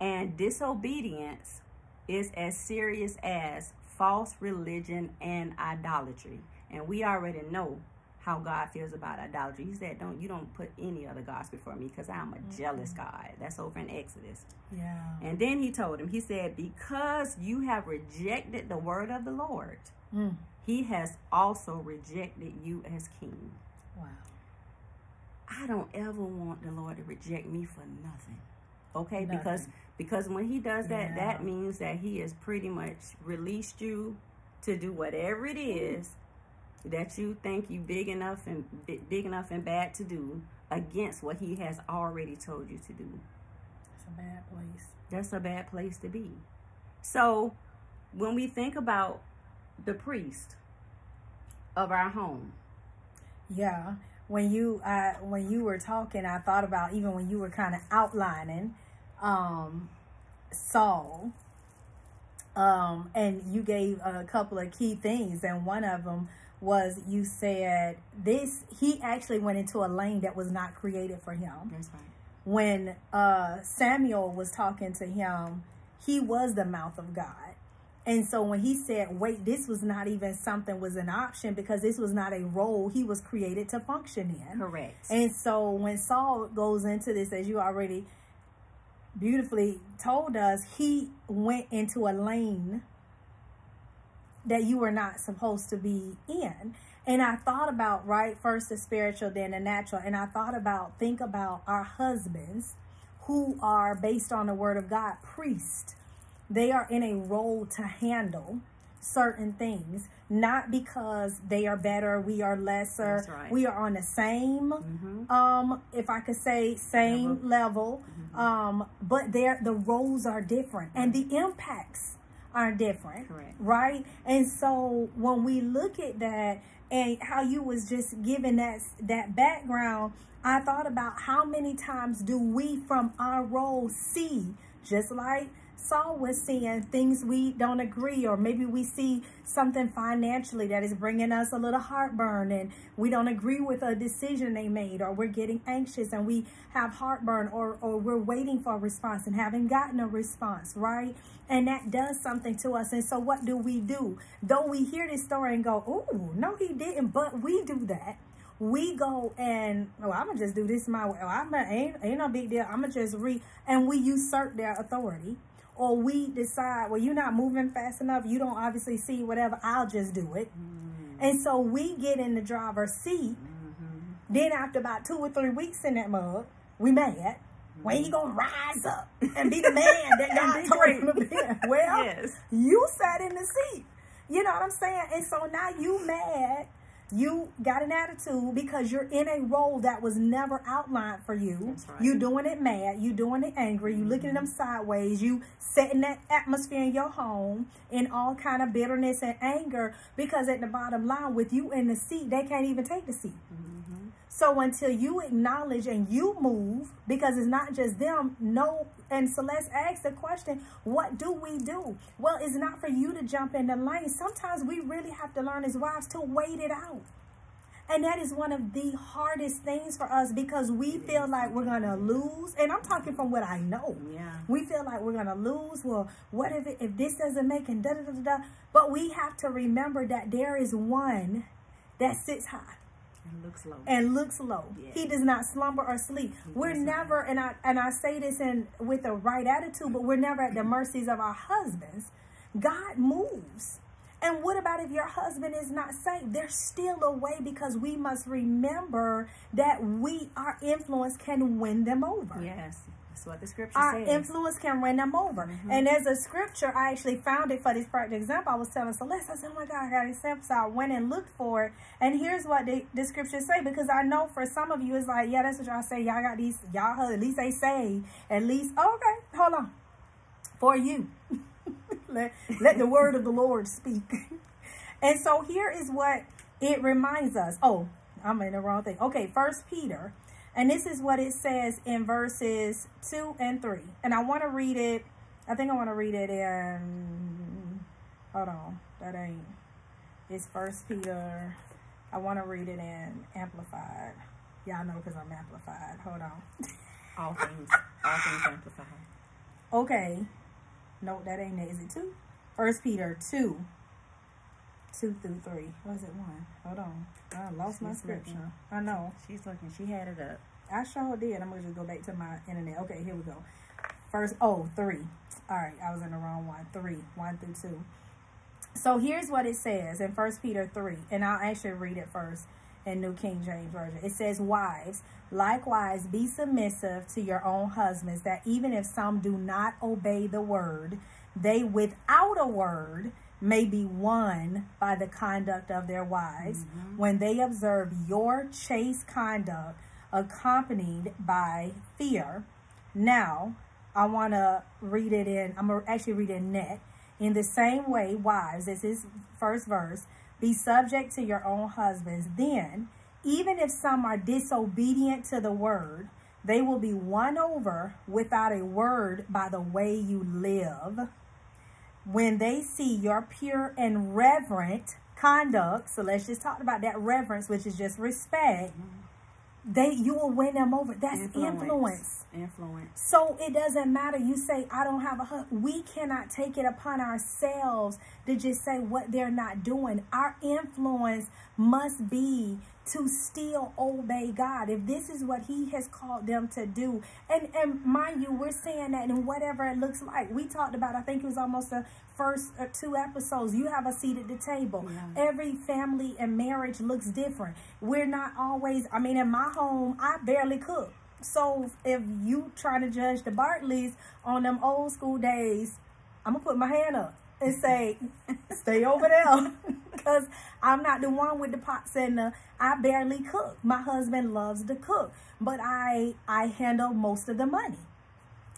and disobedience is as serious as false religion and idolatry. And we already know how God feels about idolatry. He said, "Don't you don't put any other gods before me, because I'm a mm-hmm. jealous God." That's over in Exodus. Yeah. And then he told him, he said, "Because you have rejected the word of the Lord, mm. He has also rejected you as king." Wow. I don't ever want the Lord to reject me for nothing. Okay, nothing. because because when He does that, yeah. that means that He has pretty much released you to do whatever it is that you think you big enough and big enough and bad to do against what he has already told you to do. That's a bad place. That's a bad place to be. So when we think about the priest of our home. Yeah. When you uh when you were talking, I thought about even when you were kind of outlining um Saul um, and you gave a couple of key things, and one of them was you said this he actually went into a lane that was not created for him. That's right. When uh, Samuel was talking to him, he was the mouth of God. And so when he said, wait, this was not even something was an option because this was not a role he was created to function in. Correct. And so when Saul goes into this, as you already beautifully told us, he went into a lane that you were not supposed to be in. And I thought about, right, first the spiritual, then the natural. And I thought about, think about our husbands who are, based on the word of God, priests. They are in a role to handle certain things, not because they are better, we are lesser. Right. We are on the same, mm-hmm. um, if I could say, same level. level mm-hmm. Um, but there the roles are different and the impacts are different. Correct. Right? And so when we look at that and how you was just giving that that background, I thought about how many times do we from our role see just like Saul was seeing things we don't agree, or maybe we see something financially that is bringing us a little heartburn and we don't agree with a decision they made, or we're getting anxious and we have heartburn, or, or we're waiting for a response and haven't gotten a response, right? And that does something to us. And so, what do we do? Though we hear this story and go, Oh, no, he didn't, but we do that we go and oh i'm gonna just do this my way oh i'm gonna ain't, ain't no big deal i'm gonna just read and we usurp their authority or we decide, well, you're not moving fast enough, you don't obviously see whatever, I'll just do it. Mm-hmm. And so we get in the driver's seat. Mm-hmm. Then after about two or three weeks in that mug, we mad. Mm-hmm. When you gonna rise up and be the man that God told him to be? Well, yes. you sat in the seat. You know what I'm saying? And so now you mad you got an attitude because you're in a role that was never outlined for you. Right. You doing it mad. You're doing it angry. You looking at them sideways. You setting that atmosphere in your home in all kind of bitterness and anger because at the bottom line, with you in the seat, they can't even take the seat. Mm-hmm. So until you acknowledge and you move, because it's not just them, no and Celeste asked the question, what do we do? Well, it's not for you to jump in the lane. Sometimes we really have to learn as wives to wait it out. And that is one of the hardest things for us because we feel like we're going to lose. And I'm talking from what I know. Yeah. We feel like we're going to lose. Well, what if, it, if this doesn't make and da, da, da, da. But we have to remember that there is one that sits high. And looks low. And looks low. Yes. He does not slumber or sleep. He we're never, and I and I say this in with the right attitude, but we're never at the mercies of our husbands. God moves. And what about if your husband is not saved? There's still a way because we must remember that we, our influence can win them over. Yes. That's what the scripture Our says. influence can win them over. Mm-hmm. And as a scripture, I actually found it for this practical example. I was telling Celeste, I said, oh my God, I got example. So I went and looked for it. And here's what the, the scripture say, because I know for some of you, it's like, yeah, that's what y'all say. Y'all got these, y'all at least they say, at least, oh, okay, hold on. For you. let, let the word of the Lord speak. and so here is what it reminds us. Oh, I'm in the wrong thing. Okay, First Peter and this is what it says in verses 2 and 3. And I want to read it. I think I want to read it in. Hold on. That ain't. It's First Peter. I want to read it in Amplified. Y'all know because I'm amplified. Hold on. All things. all things amplified. Okay. No, that ain't it. Is it 2? First Peter 2. Two through three. Or is it one? Hold on. I lost my She's scripture. looking. I know. She's looking. She had it up. I sure did. I'm gonna just go back to my internet. Okay, here we go. First, oh, three. All right, I was in the wrong one. Three, one through two. So here's what it says in First Peter three, and I'll actually read it first in New King James Version. It says, "Wives, likewise be submissive to your own husbands, that even if some do not obey the word, they without a word." May be won by the conduct of their wives mm-hmm. when they observe your chaste conduct accompanied by fear. Now, I want to read it in, I'm going to actually read it in net. In the same way, wives, this is first verse, be subject to your own husbands. Then, even if some are disobedient to the word, they will be won over without a word by the way you live. When they see your pure and reverent conduct, so let's just talk about that reverence, which is just respect, mm-hmm. they you will win them over. That's influence. Influence. So it doesn't matter. You say, I don't have a husband. We cannot take it upon ourselves to just say what they're not doing. Our influence must be to still obey God. If this is what He has called them to do. And and mind you, we're saying that in whatever it looks like. We talked about, I think it was almost the first uh, two episodes. You have a seat at the table. Yeah. Every family and marriage looks different. We're not always, I mean, in my home, I barely cook. So if you trying to judge the Bartleys on them old school days, I'm gonna put my hand up and say, stay over there. Because I'm not the one with the pots and the, I barely cook. My husband loves to cook, but I I handle most of the money.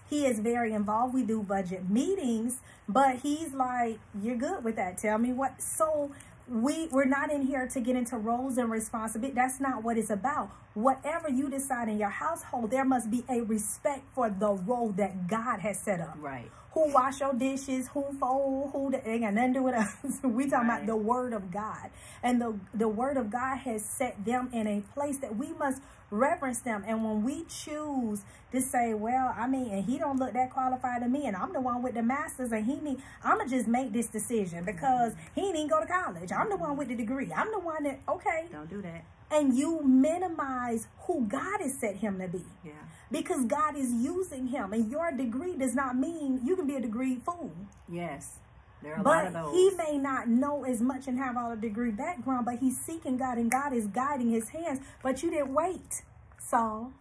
He is very involved. We do budget meetings, but he's like, you're good with that. Tell me what. So we we're not in here to get into roles and responsibility. That's not what it's about. Whatever you decide in your household, there must be a respect for the role that God has set up Right. Who wash your dishes, who fold, who they ain't got nothing to do with us. we talking about the word of God. And the, the word of God has set them in a place that we must reverence them. And when we choose to say, well, I mean, and he don't look that qualified to me, and I'm the one with the masters, and he need, I'ma just make this decision because mm-hmm. he didn't go to college. I'm the one with the degree. I'm the one that, okay. Don't do that. And you minimize who God has set him to be Yeah. because God is using him. And your degree does not mean you can be a degree fool. Yes. There are a lot of But those. he may not know as much and have all the degree background, but he's seeking God and God is guiding his hands. But you didn't wait, Saul.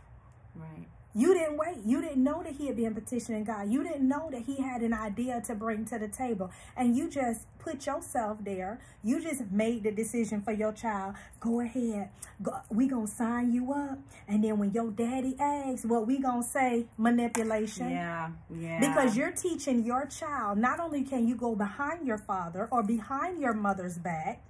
right. You didn't wait. You didn't know that he had been petitioning God. You didn't know that he had an idea to bring to the table. And you just put yourself there. You just made the decision for your child. Go ahead. Go, we going to sign you up. And then when your daddy asks, what we going to say? Manipulation. Yeah. Yeah. Because you're teaching your child, not only can you go behind your father or behind your mother's back,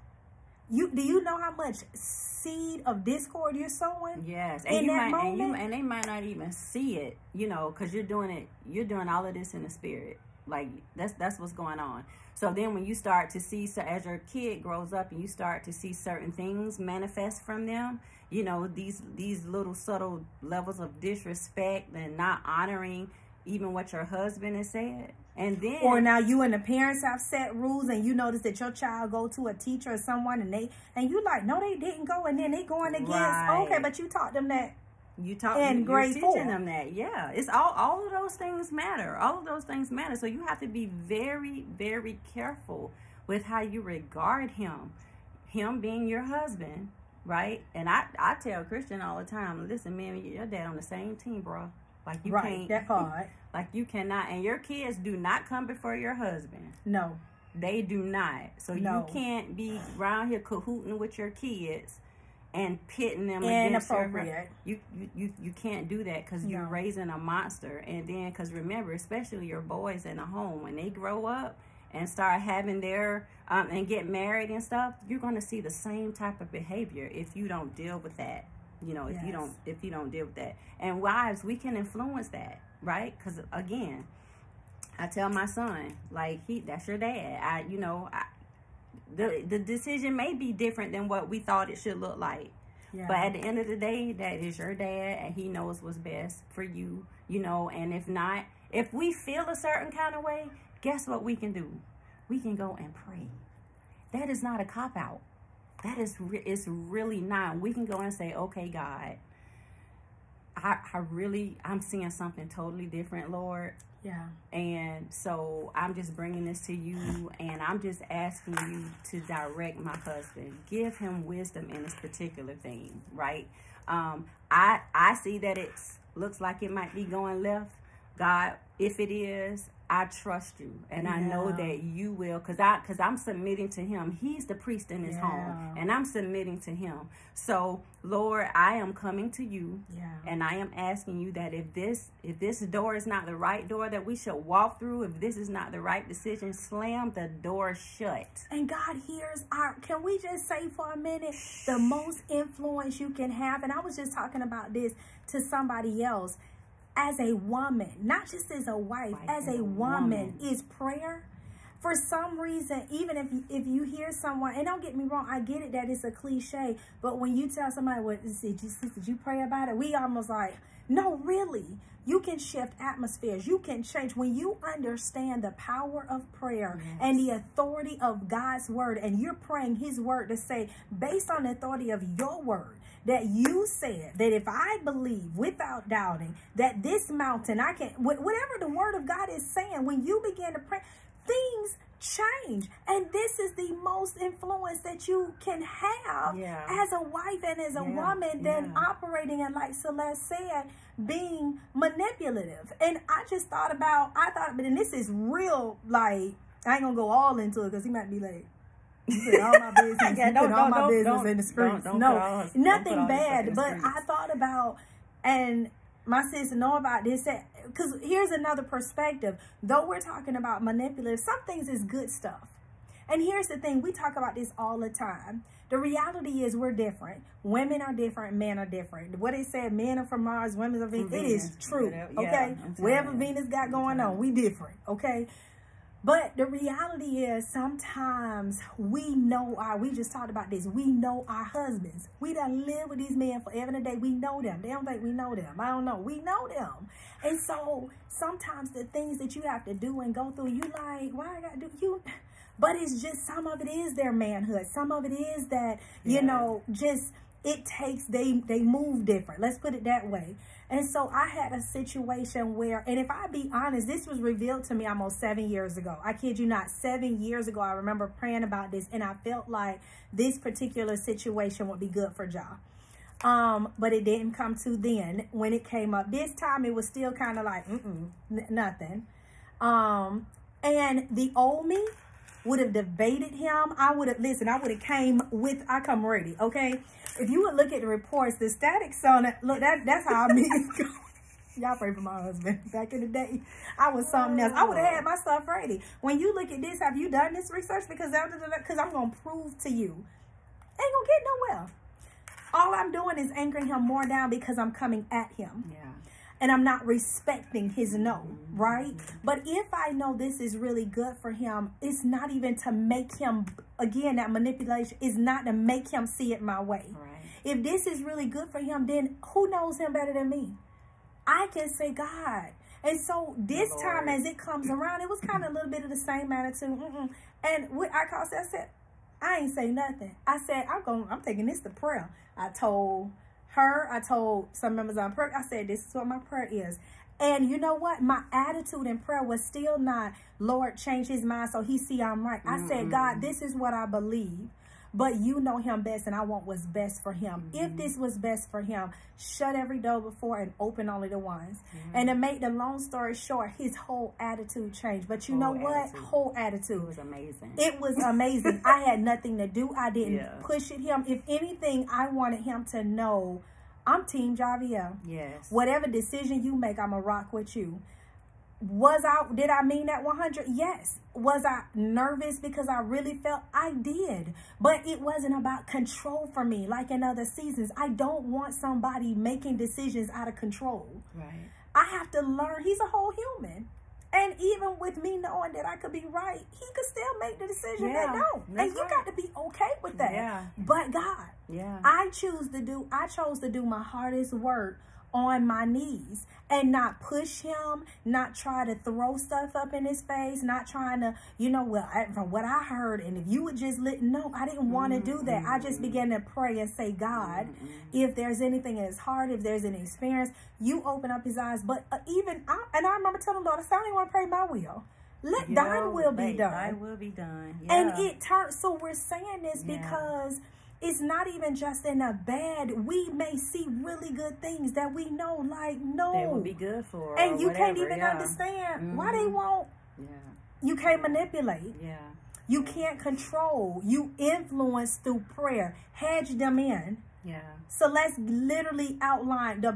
you do you know how much seed of discord you're sowing? Yes, in and you that might, and you, and they might not even see it, you know, because you're doing it. You're doing all of this in the spirit. Like that's that's what's going on. So then, when you start to see, so as your kid grows up, and you start to see certain things manifest from them, you know, these these little subtle levels of disrespect and not honoring even what your husband has said, and then Or now you and the parents have set rules and you notice that your child go to a teacher or someone and they and you like, no, they didn't go and then they going against Right. okay, but you taught them that. You taught you, grade you're teaching four. them that. Yeah. It's all all of those things matter. All of those things matter. So you have to be very very careful with how you regard him him being your husband right? And i i tell christian all the time listen man your dad on the same team bro like you right, can't that part. like you cannot and your kids do not come before your husband No. they do not so No. you can't be around here cahooting with your kids and pitting them against your Inappropriate. you you you, you can't do that because you're raising a monster and then because remember especially your boys in the home when they grow up and start having their um, and get married and stuff you're going to see the same type of behavior if you don't deal with that you know if you don't if you don't deal with that and wives we can influence that right because again i tell my son like he that's your dad i you know i the the decision may be different than what we thought it should look like Yeah. but at the end of the day, that is your dad, and he knows what's best for you, you know. And if not, if we feel a certain kind of way, guess what we can do? We can go and pray. that is not a cop out. That is re- it's really not. We can go and say, okay, God, I, I really I'm seeing something totally different, Lord. Yeah. And so I'm just bringing this to you and I'm just asking you to direct my husband. Give him wisdom in this particular thing, right? Um, I I see that it looks like it might be going left. God, if it is, I trust you and yeah. I know that you will cuz I cuz I'm submitting to him. He's the priest in his yeah. home and I'm submitting to him. So, Lord, I am coming to you yeah. and I am asking you that if this if this door is not the right door that we should walk through, if this is not the right decision, slam the door shut. And God hears our can we just say for a minute the most influence you can have and I was just talking about this to somebody else as a woman, not just as a wife, as a woman, woman, is prayer. For some reason, even if if you hear someone, and don't get me wrong, I get it that it's a cliche, but when you tell somebody, "What did you, did you pray about it?" We almost like, no, really. You can shift atmospheres. You can change when you understand the power of prayer yes. and the authority of God's word, and you're praying His word to say, based on the authority of your word, that you said that if I believe without doubting that this mountain, I can, whatever the word of God is saying, when you begin to pray, things change. And this is the most influence that you can have yeah. as a wife and as a yeah. woman than yeah. operating and like Celeste said, being manipulative. And I just thought about, I thought, but and this is real, like, I ain't gonna go all into it because he might be like, put all my business, yeah, don't, all my business in the streets. no, nothing bad. But I thought about, and my sister know about this. Because here's another perspective. Though we're talking about manipulative, some things is good stuff. And here's the thing, we talk about this all the time. The reality is we're different. Women are different, men are different. What they said, men are from Mars, women are Venus. It is true. Yeah, okay. Wherever Venus got going on, we different. Okay. But the reality is sometimes we know our, we just talked about this, we know our husbands. We done live with these men forever and a day. We know them. They don't think we know them. I don't know. We know them. And so sometimes the things that you have to do and go through, you like, why I gotta do you but it's just some of it is their manhood. Some of it is that, you yeah. know, just it takes they they move different. Let's put it that way. And so I had a situation where, and if I be honest, this was revealed to me almost seven years ago. I kid you not, seven years ago, I remember praying about this and I felt like this particular situation would be good for Ja. Um, but it didn't come to then when it came up. This time it was still kind of like, mm-mm, nothing. Um, and the old me would have debated him. I would have, listen, I would have came with, I come ready, okay? if you would look at the reports, the statics on it, look, that that's how I mean. Y'all pray for my husband. Back in the day, I was something else. I would have had my stuff ready. When you look at this, have you done this research? Because because I'm gonna prove to you, ain't gonna get nowhere. All I'm doing is anchoring him more down because I'm coming at him. Yeah and I'm not respecting his no, right? But if I know this is really good for him, it's not even to make him, again, that manipulation is not to make him see it my way. Right. If this is really good for him, then who knows him better than me? I can say God. And so this Lord. time as it comes around, it was kind of a little bit of the same attitude. Mm -mm. And what I called, I said, I ain't say nothing. I said, I'm going, I'm taking this to prayer. I told her, I told some members on prayer, I said, this is what my prayer is. And you know what? My attitude in prayer was still not, Lord, change his mind so he see I'm right. I mm -hmm. said, God, this is what I believe but you know him best and I want what's best for him. Mm -hmm. If this was best for him, shut every door before and open only the ones. Mm -hmm. And to make the long story short, his whole attitude changed. But you whole know what? Attitude. Whole attitude. It was amazing. It was amazing. I had nothing to do. I didn't yeah. push it him. If anything, I wanted him to know I'm Team Javier. Yes. Whatever decision you make, I'm going to rock with you was I, did I mean that 100? Yes. Was I nervous because I really felt I did, but it wasn't about control for me. Like in other seasons, I don't want somebody making decisions out of control. Right. I have to learn. He's a whole human. And even with me knowing that I could be right, he could still make the decision yeah, that don't. And you right. got to be okay with that. Yeah. But God, yeah. I choose to do, I chose to do my hardest work on my knees and not push him, not try to throw stuff up in his face, not trying to, you know, well, I, from what I heard, and if you would just let, no, I didn't want to do that. I just began to pray and say, God, if there's anything in his heart, if there's any experience, you open up his eyes. But uh, even, I, and I remember telling the Lord, I said, don't want to pray my will. Let thine will be done. Thine will be done. And it turns, so we're saying this Yeah. because it's not even just in a bad, we may see really good things that we know, like, no. That would be good for. and you can't even yeah. understand why they Mhm. won't, Yeah. you can't manipulate. Yeah. You can't control. You influence through prayer. Hedge them in. Yeah. So let's literally outline the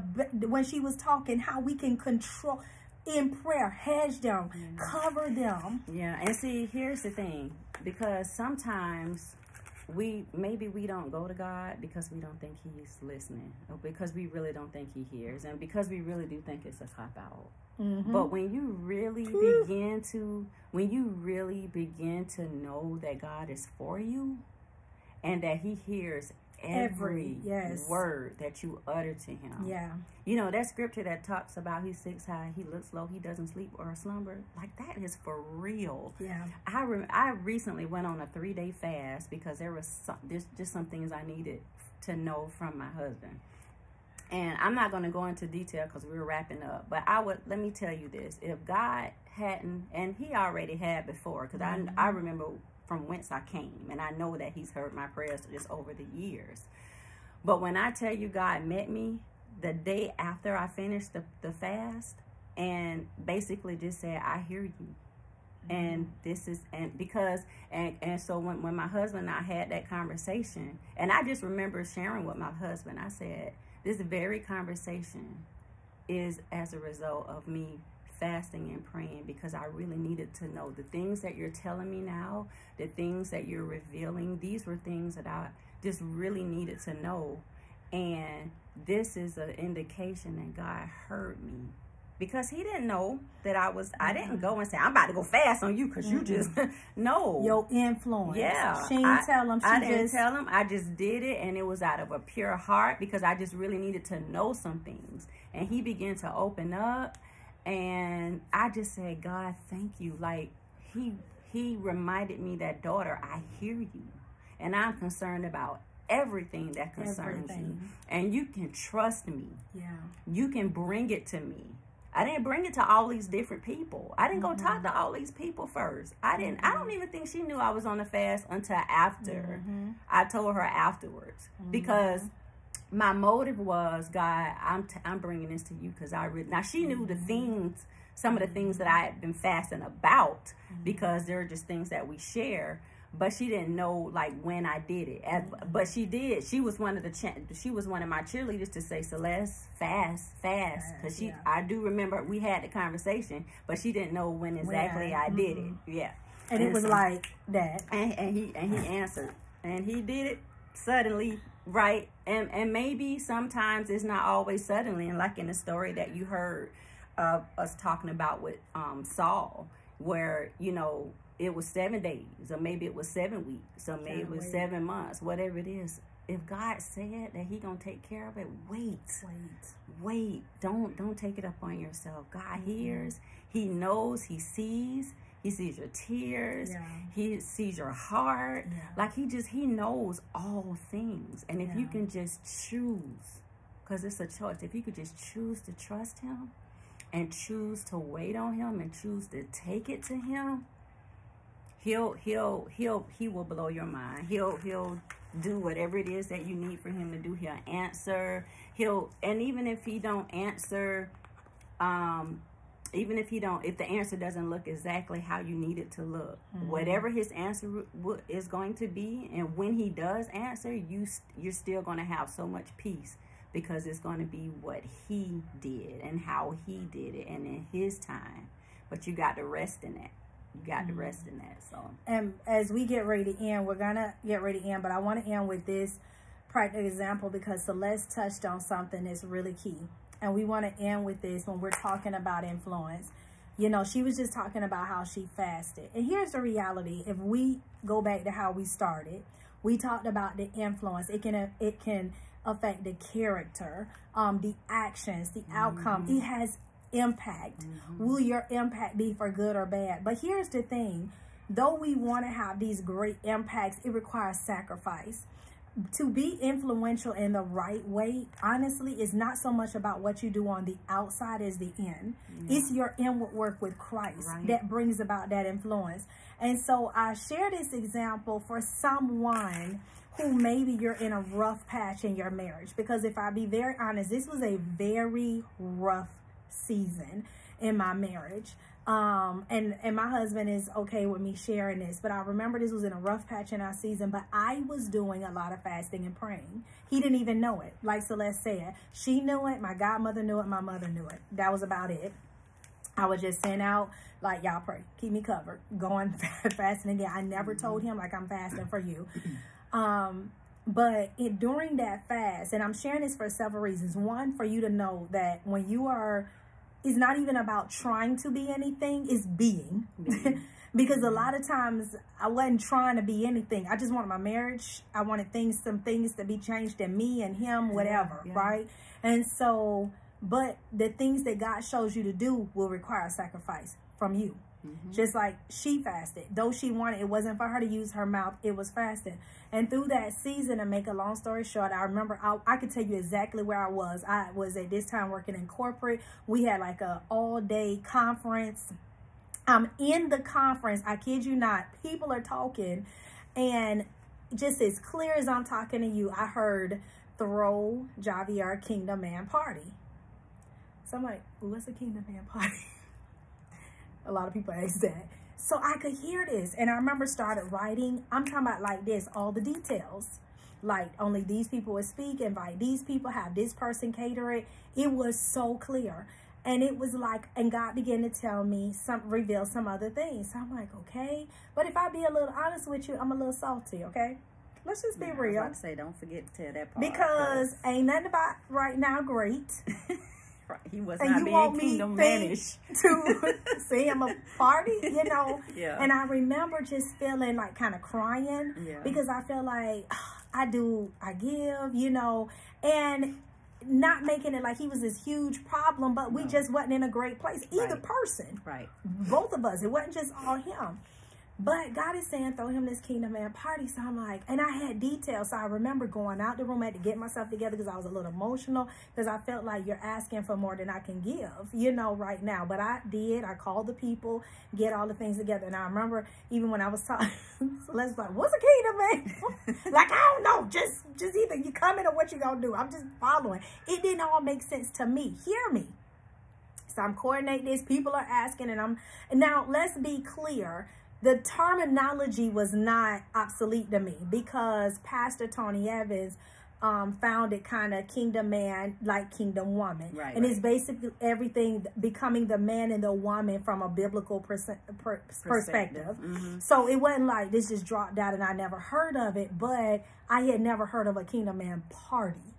when she was talking how we can control in prayer, hedge them, cover them. Yeah, and see, here's the thing, because sometimes we maybe we don't go to God because we don't think He's listening, or because we really don't think He hears, and because we really do think it's a cop out. Mm-hmm. But when you really begin to, when you really begin to know that God is for you, and that He hears every, Every, yes. word that you utter to Him, Yeah. you know, that scripture that talks about he sits high, he looks low, he doesn't sleep or slumber, like that is for real. Yeah. I rem- I recently went on a three day fast because there was some, there's just some things I needed to know from my husband. And I'm not going to go into detail because we're wrapping up, but I would let me tell you this: if God hadn't, and He already had before, because I mm-hmm. I remember from whence I came, and I know that He's heard my prayers just over the years. But when I tell you God met me the day after I finished the, the fast and basically just said, I hear you. Mm-hmm. And this is and because and and so when, when my husband and I had that conversation and I just remember sharing with my husband, I said, This very conversation is as a result of me fasting and praying because I really needed to know the things that you're telling me now, the things that you're revealing, these were things that I just really needed to know. And this is an indication that God heard me because he didn't know that I was, I didn't mm-hmm. go and say, I'm about to go fast on you because you mm-hmm. just, no. Your influence. Yeah, She didn't I- tell him. She I didn't just tell him. I just did it, and it was out of a pure heart because I just really needed to know some things. And he began to open up, and I just said, "God, thank you." Like he he reminded me that daughter, I hear you, and I'm concerned about everything that concerns you, Everything. and you can trust me. yeah. You can bring it to me. I didn't bring it to all these different people. I didn't go mm-hmm. talk to all these people first. I didn't. I don't mm-hmm. even think she knew I was on the fast until after. Mm-hmm. I told her afterwards because my motive was, God, I'm t- I'm bringing this to you because I really now she knew the things, some of the things that I had been fasting about mm-hmm. because they're just things that we share. But she didn't know like when I did it. As, but she did. She was one of the cha- she was one of my cheerleaders to say Celeste fast fast because she yeah. I do remember we had the conversation, but she didn't know when exactly I did it. Mm-hmm. Yeah, And it was so- like that. and, and he and he answered and he did it suddenly right? And and maybe sometimes it's not always suddenly and like in the story that you heard of us talking about with um saul where you know it was seven days or maybe it was seven weeks or maybe it was wait. seven months whatever it is. If god said that he gonna take care of it wait. Wait. wait. Don't don't take it up on yourself. God hears he knows he sees he sees your tears. Yeah. he sees your heart. Yeah. like he just he knows all things. And if you can just choose because it's a choice if you could just choose to trust him and choose to wait on him and choose to take it to him he'll he'll he'll he will blow your mind. He'll he'll do whatever it is that you need for him to do. He'll answer. He'll and even if he don't answer um even if he don't if the answer doesn't look exactly how you need it to look mm-hmm. whatever his answer w- is going to be and when he does answer you s- you're still going to have so much peace because it's going to be what he did and how he did it and in his time. But you got to rest in that. You got to mm-hmm. rest in that so. And as we get ready to end, we're gonna get ready to end, but I want to end with this practical example because Celeste touched on something that's really key. And we want to end with this when we're talking about influence. You know, she was just talking about how she fasted. And here's the reality if we go back to how we started, We talked about the influence. It can it can affect the character, um, the actions, the outcome. Mm-hmm. It has impact. Mm-hmm. Will your impact be for good or bad? But here's the thing though we want to have these great impacts, it requires sacrifice. To be influential in the right way, honestly, is not so much about what you do on the outside as the end. Yeah. It's your inward work with Christ right. that brings about that influence. And so I share this example for someone who maybe you're in a rough patch in your marriage. Because if I be very honest, this was a very rough season in my marriage. Um, and, and my husband is okay with me sharing this, but I remember this was in a rough patch in our season, but I was doing a lot of fasting and praying. He didn't even know it. Like Celeste said, she knew it. My godmother knew it. My mother knew it. That was about it. I would just send out like, y'all pray, keep me covered, going fasting again. I never told him like I'm fasting for you. Um, but it, during that fast, and I'm sharing this for several reasons. One, for you to know that when you are it's not even about trying to be anything, it's being. because a mm-hmm. lot of times I wasn't trying to be anything. I just wanted my marriage. I wanted things, some things to be changed in me and him, whatever, yeah, yeah. right? And so, but the things that God shows you to do will require sacrifice from you. Mm-hmm. Just like she fasted. Though she wanted, it wasn't for her to use her mouth, it was fasting. And through that season, to make a long story short, I remember I, I could tell you exactly where I was. I was at this time working in corporate. We had like a all day conference. I'm in the conference. I kid you not. People are talking. And just as clear as I'm talking to you, I heard throw Javier Kingdom Man party. So I'm like, what's a Kingdom Man party? A lot of people ask that. So I could hear this. And I remember started writing. I'm talking about like this, all the details. Like only these people would speak, invite these people, have this person cater it. It was so clear. And it was like, and God began to tell me some, reveal some other things. So I'm like, okay. But if I be a little honest with you, I'm a little salty, okay? Let's just be yeah, real. I say, don't forget to tell that part. Because ain't nothing about right now great. He was and not being kingdom managed. To see him a party, you know. Yeah. And I remember just feeling like kind of crying yeah. because I feel like oh, I do, I give, you know, and not making it like he was this huge problem, but we just wasn't in a great place. Either right. person. Right. Both of us. It wasn't just all him. But God is saying, throw him this kingdom man party. So I'm like, and I had details. So I remember going out the room, I had to get myself together because I was a little emotional because I felt like you're asking for more than I can give, you know, right now. But I did. I called the people, get all the things together. And I remember even when I was talking, let's like, what's a kingdom man? like, I don't know. Just, just either you coming or what you going to do. I'm just following. It didn't all make sense to me. Hear me. So I'm coordinating this. People are asking and I'm, now let's be clear the terminology was not obsolete to me because Pastor Tony Evans um, found it kind of kingdom man like kingdom woman. Right, and right. it's basically everything becoming the man and the woman from a biblical pers- per- perspective. perspective. Mm-hmm. So it wasn't like this just dropped out and I never heard of it, but I had never heard of a kingdom man party.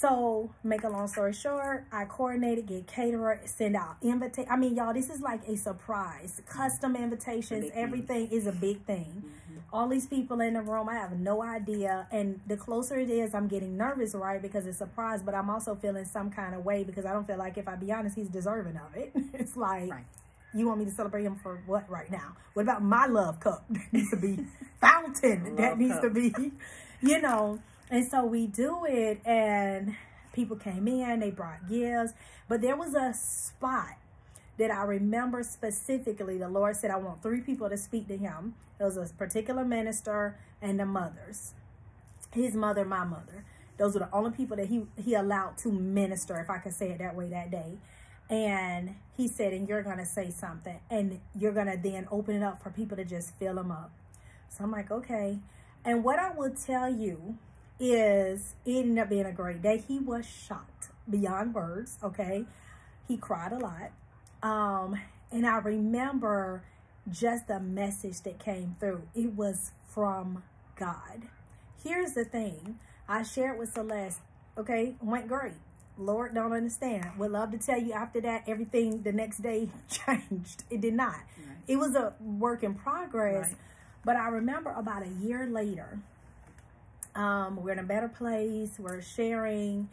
So, make a long story short, I coordinated, get caterer, send out invitation. I mean, y'all, this is like a surprise. Custom invitations, everything is a big thing. Mm-hmm. All these people in the room, I have no idea. And the closer it is, I'm getting nervous, right? Because it's a surprise, but I'm also feeling some kind of way because I don't feel like, if I be honest, he's deserving of it. it's like, right. you want me to celebrate him for what right now? What about my love cup that needs to be fountain that needs cup. to be, you know? And so we do it, and people came in, they brought gifts, but there was a spot that I remember specifically. The Lord said, I want three people to speak to him. It was a particular minister and the mothers. His mother, my mother. Those were the only people that he, he allowed to minister, if I could say it that way, that day. And he said, and you're going to say something. And you're going to then open it up for people to just fill them up. So I'm like, okay. And what I will tell you is it ended up being a great day. He was shocked beyond words, okay? He cried a lot. Um, and I remember just the message that came through. It was from God. Here's the thing. I shared with Celeste, okay, went great. Lord don't understand. Would love to tell you after that, everything the next day changed. It did not. Right. It was a work in progress. Right. But I remember about a year later, Um, we're in a better place. We're sharing.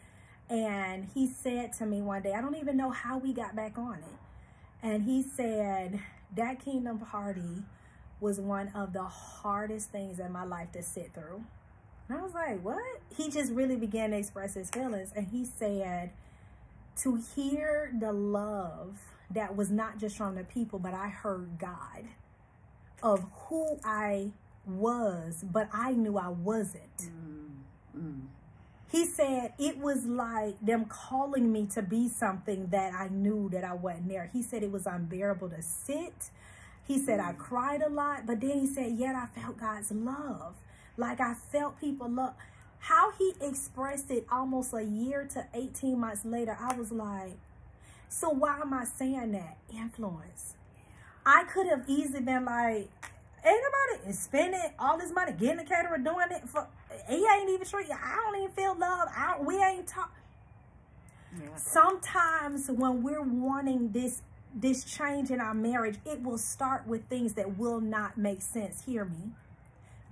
And he said to me one day, I don't even know how we got back on it. And he said, that kingdom party was one of the hardest things in my life to sit through. And I was like, what? He just really began to express his feelings. And he said, to hear the love that was not just from the people, but I heard God of who I was, but I knew I wasn't. Mm, mm. He said it was like them calling me to be something that I knew that I wasn't there. He said it was unbearable to sit. He said I mm. cried a lot, but then he said, yet I felt God's love. Like I felt people love. How he expressed it almost a year to 18 months later, I was like, so why am I saying that? Influence. I could have easily been like, ain't nobody is spending all this money getting the caterer doing it for he ain't even sure I don't even feel love. I we ain't talk. Yeah. Sometimes when we're wanting this this change in our marriage, it will start with things that will not make sense. Hear me.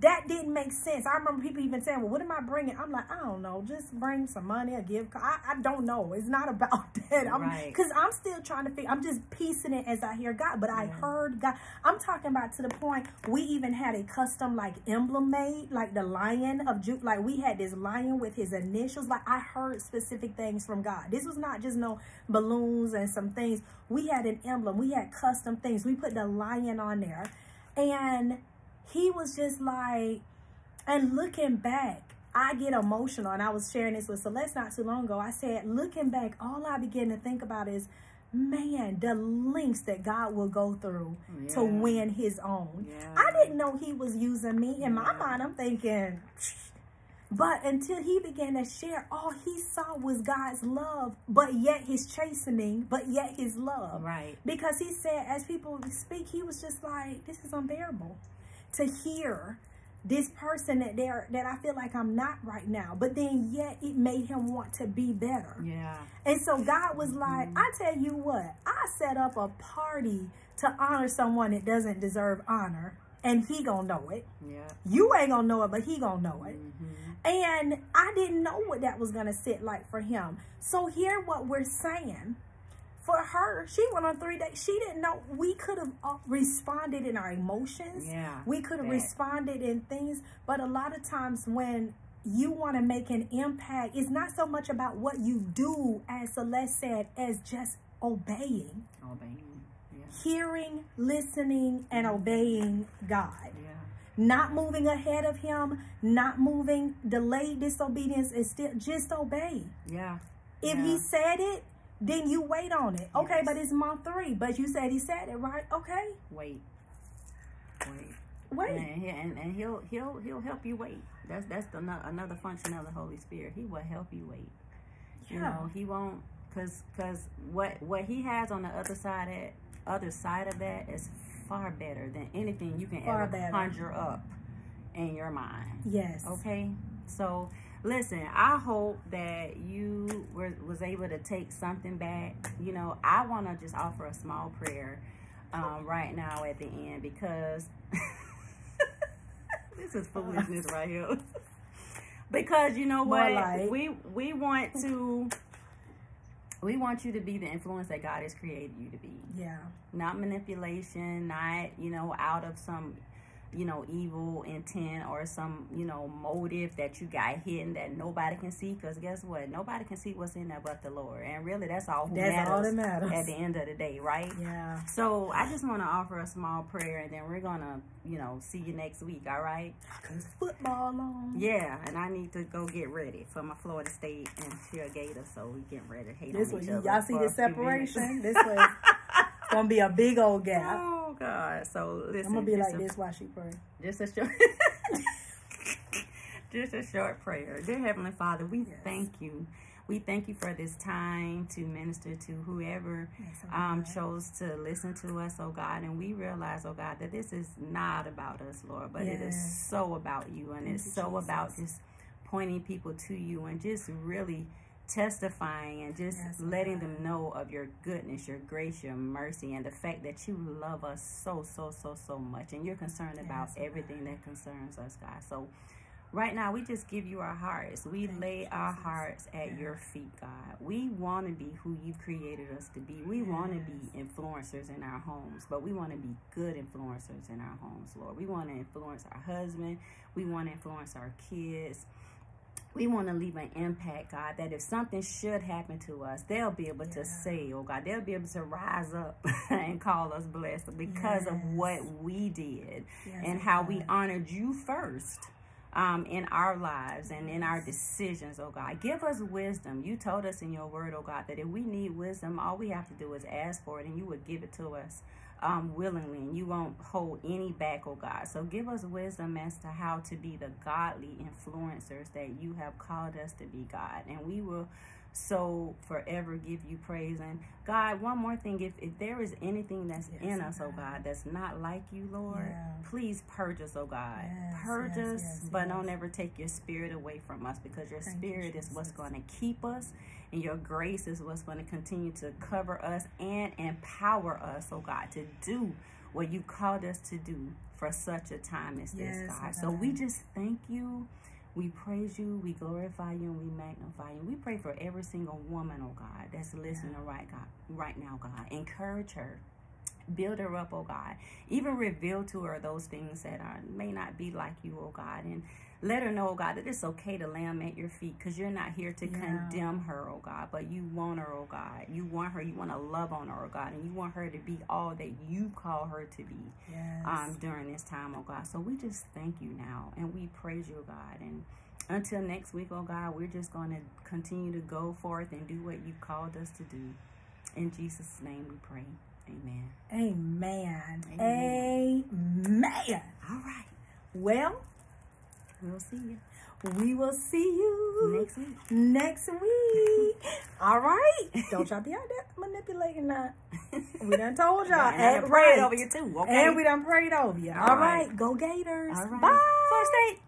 That didn't make sense. I remember people even saying, well, what am I bringing? I'm like, I don't know. Just bring some money, a gift. I, I don't know. It's not about that. I'm Because right. I'm still trying to figure, I'm just piecing it as I hear God. But yeah. I heard God. I'm talking about to the point, we even had a custom like emblem made, like the lion of Judah. Like we had this lion with his initials. Like I heard specific things from God. This was not just no balloons and some things. We had an emblem. We had custom things. We put the lion on there. And he was just like, and looking back, I get emotional. And I was sharing this with Celeste not too long ago. I said, looking back, all I begin to think about is, man, the links that God will go through yeah. to win his own. Yeah. I didn't know he was using me. In yeah. my mind, I'm thinking, but until he began to share, all he saw was God's love, but yet his chastening, but yet his love. Right. Because he said, as people speak, he was just like, this is unbearable to hear this person that there that I feel like I'm not right now. But then yet it made him want to be better. Yeah. And so God was like, mm-hmm. I tell you what, I set up a party to honor someone that doesn't deserve honor. And he gonna know it. Yeah. You ain't gonna know it, but he gonna know it. Mm-hmm. And I didn't know what that was gonna sit like for him. So hear what we're saying for her, she went on three days. She didn't know we could have uh, responded in our emotions. Yeah, we could have responded in things. But a lot of times when you want to make an impact, it's not so much about what you do, as Celeste said, as just obeying. Obeying. Yeah. Hearing, listening, and obeying God. Yeah. Not moving ahead of Him, not moving, delayed disobedience, is still just obey. Yeah. If yeah. He said it, then you wait on it. Okay, yes. but it's month three. But you said he said it right. Okay. Wait. Wait. Wait. And, and, and he'll he'll he'll help you wait. That's that's the, another function of the Holy Spirit. He will help you wait. Yeah. You know, he won't cause cause what what he has on the other side of other side of that is far better than anything you can far ever better. conjure up in your mind. Yes. Okay. So listen i hope that you were was able to take something back. You know i want to just offer a small prayer um, right now at the end because this is foolishness right here. Because you know what? we we want to we want you to be the influence that god has created you to be. Yeah. Not manipulation not you know out of some you know, evil intent or some, you know, motive that you got hidden that nobody can see. Because guess what? Nobody can see what's in there but the Lord. And really, that's all who that's matters, all that matters at the end of the day, right? Yeah. So I just want to offer a small prayer and then we're going to, you know, see you next week, all right? Because football on. Yeah. And I need to go get ready for my Florida State and Gator. So we getting ready to hate this on each other. Y'all see the separation? This was to be a big old gap. Oh. God. So listen. I'm gonna be like a, this while she pray. Just a short. just a short prayer. Dear Heavenly Father, we yes. thank you. We thank you for this time to minister to whoever yes, um, chose to listen to us, oh God. And we realize, oh God, that this is not about us, Lord, but yes. it is so about you. And thank it's so Jesus. about just pointing people to you and just really testifying and just yes, letting them know of your goodness, your grace, your mercy, and the fact that you love us so, so, so, so much. And you're concerned yes, about everything that concerns us, God. So Right now, we just give you our hearts. We Thank lay our hearts at yes. your feet, God. We want to be who you've created us to be. We want to be influencers in our homes, but we want to be good influencers in our homes, Lord. We want to influence our husband. We want to influence our kids we want to leave an impact, God, that if something should happen to us, they'll be able yeah. to say, oh God, they'll be able to rise up and call us blessed because yes. of what we did yes, and how God. we honored you first. Um, in our lives and in our decisions, oh God. Give us wisdom. You told us in your word, oh God, that if we need wisdom, all we have to do is ask for it and you would give it to us um, willingly and you won't hold any back, oh God. So give us wisdom as to how to be the godly influencers that you have called us to be, God. And we will so forever give you praise. And God, one more thing, if, if there is anything that's yes, in us, God. oh God, that's not like you, Lord, please purge us, oh God. Yes, purge us, but don't ever take your spirit away from us because your Thank spirit you, is what's going to keep us and your grace is what's going to continue to cover us and empower us, oh God, to do what you called us to do for such a time as this, God. So we just thank you. We praise you, we glorify you, and we magnify you. We pray for every single woman, oh God, that's listening yeah. right God, right now, God. Encourage her. Build her up, oh God. Even reveal to her those things that are may not be like you, oh God. And let her know, oh God, that it's okay to lay them at your feet because you're not here to yeah. condemn her, oh God, but you want her, oh God. You want her, you want to love on her, oh God, and you want her to be all that you call her to be yes. um, during this time, oh God. So we just thank you now and we praise you, oh God. And until next week, oh God, we're just going to continue to go forth and do what you called us to do. In Jesus' name we pray. Amen. Amen. Amen. Amen. All right. Well, We'll see you. We will see you next week. Next week. All right. Don't y'all be out there manipulating that. We done told y'all. and prayed over you too. Okay. And we done prayed over you. All, All right. right. Go Gators. All right. Bye. First date.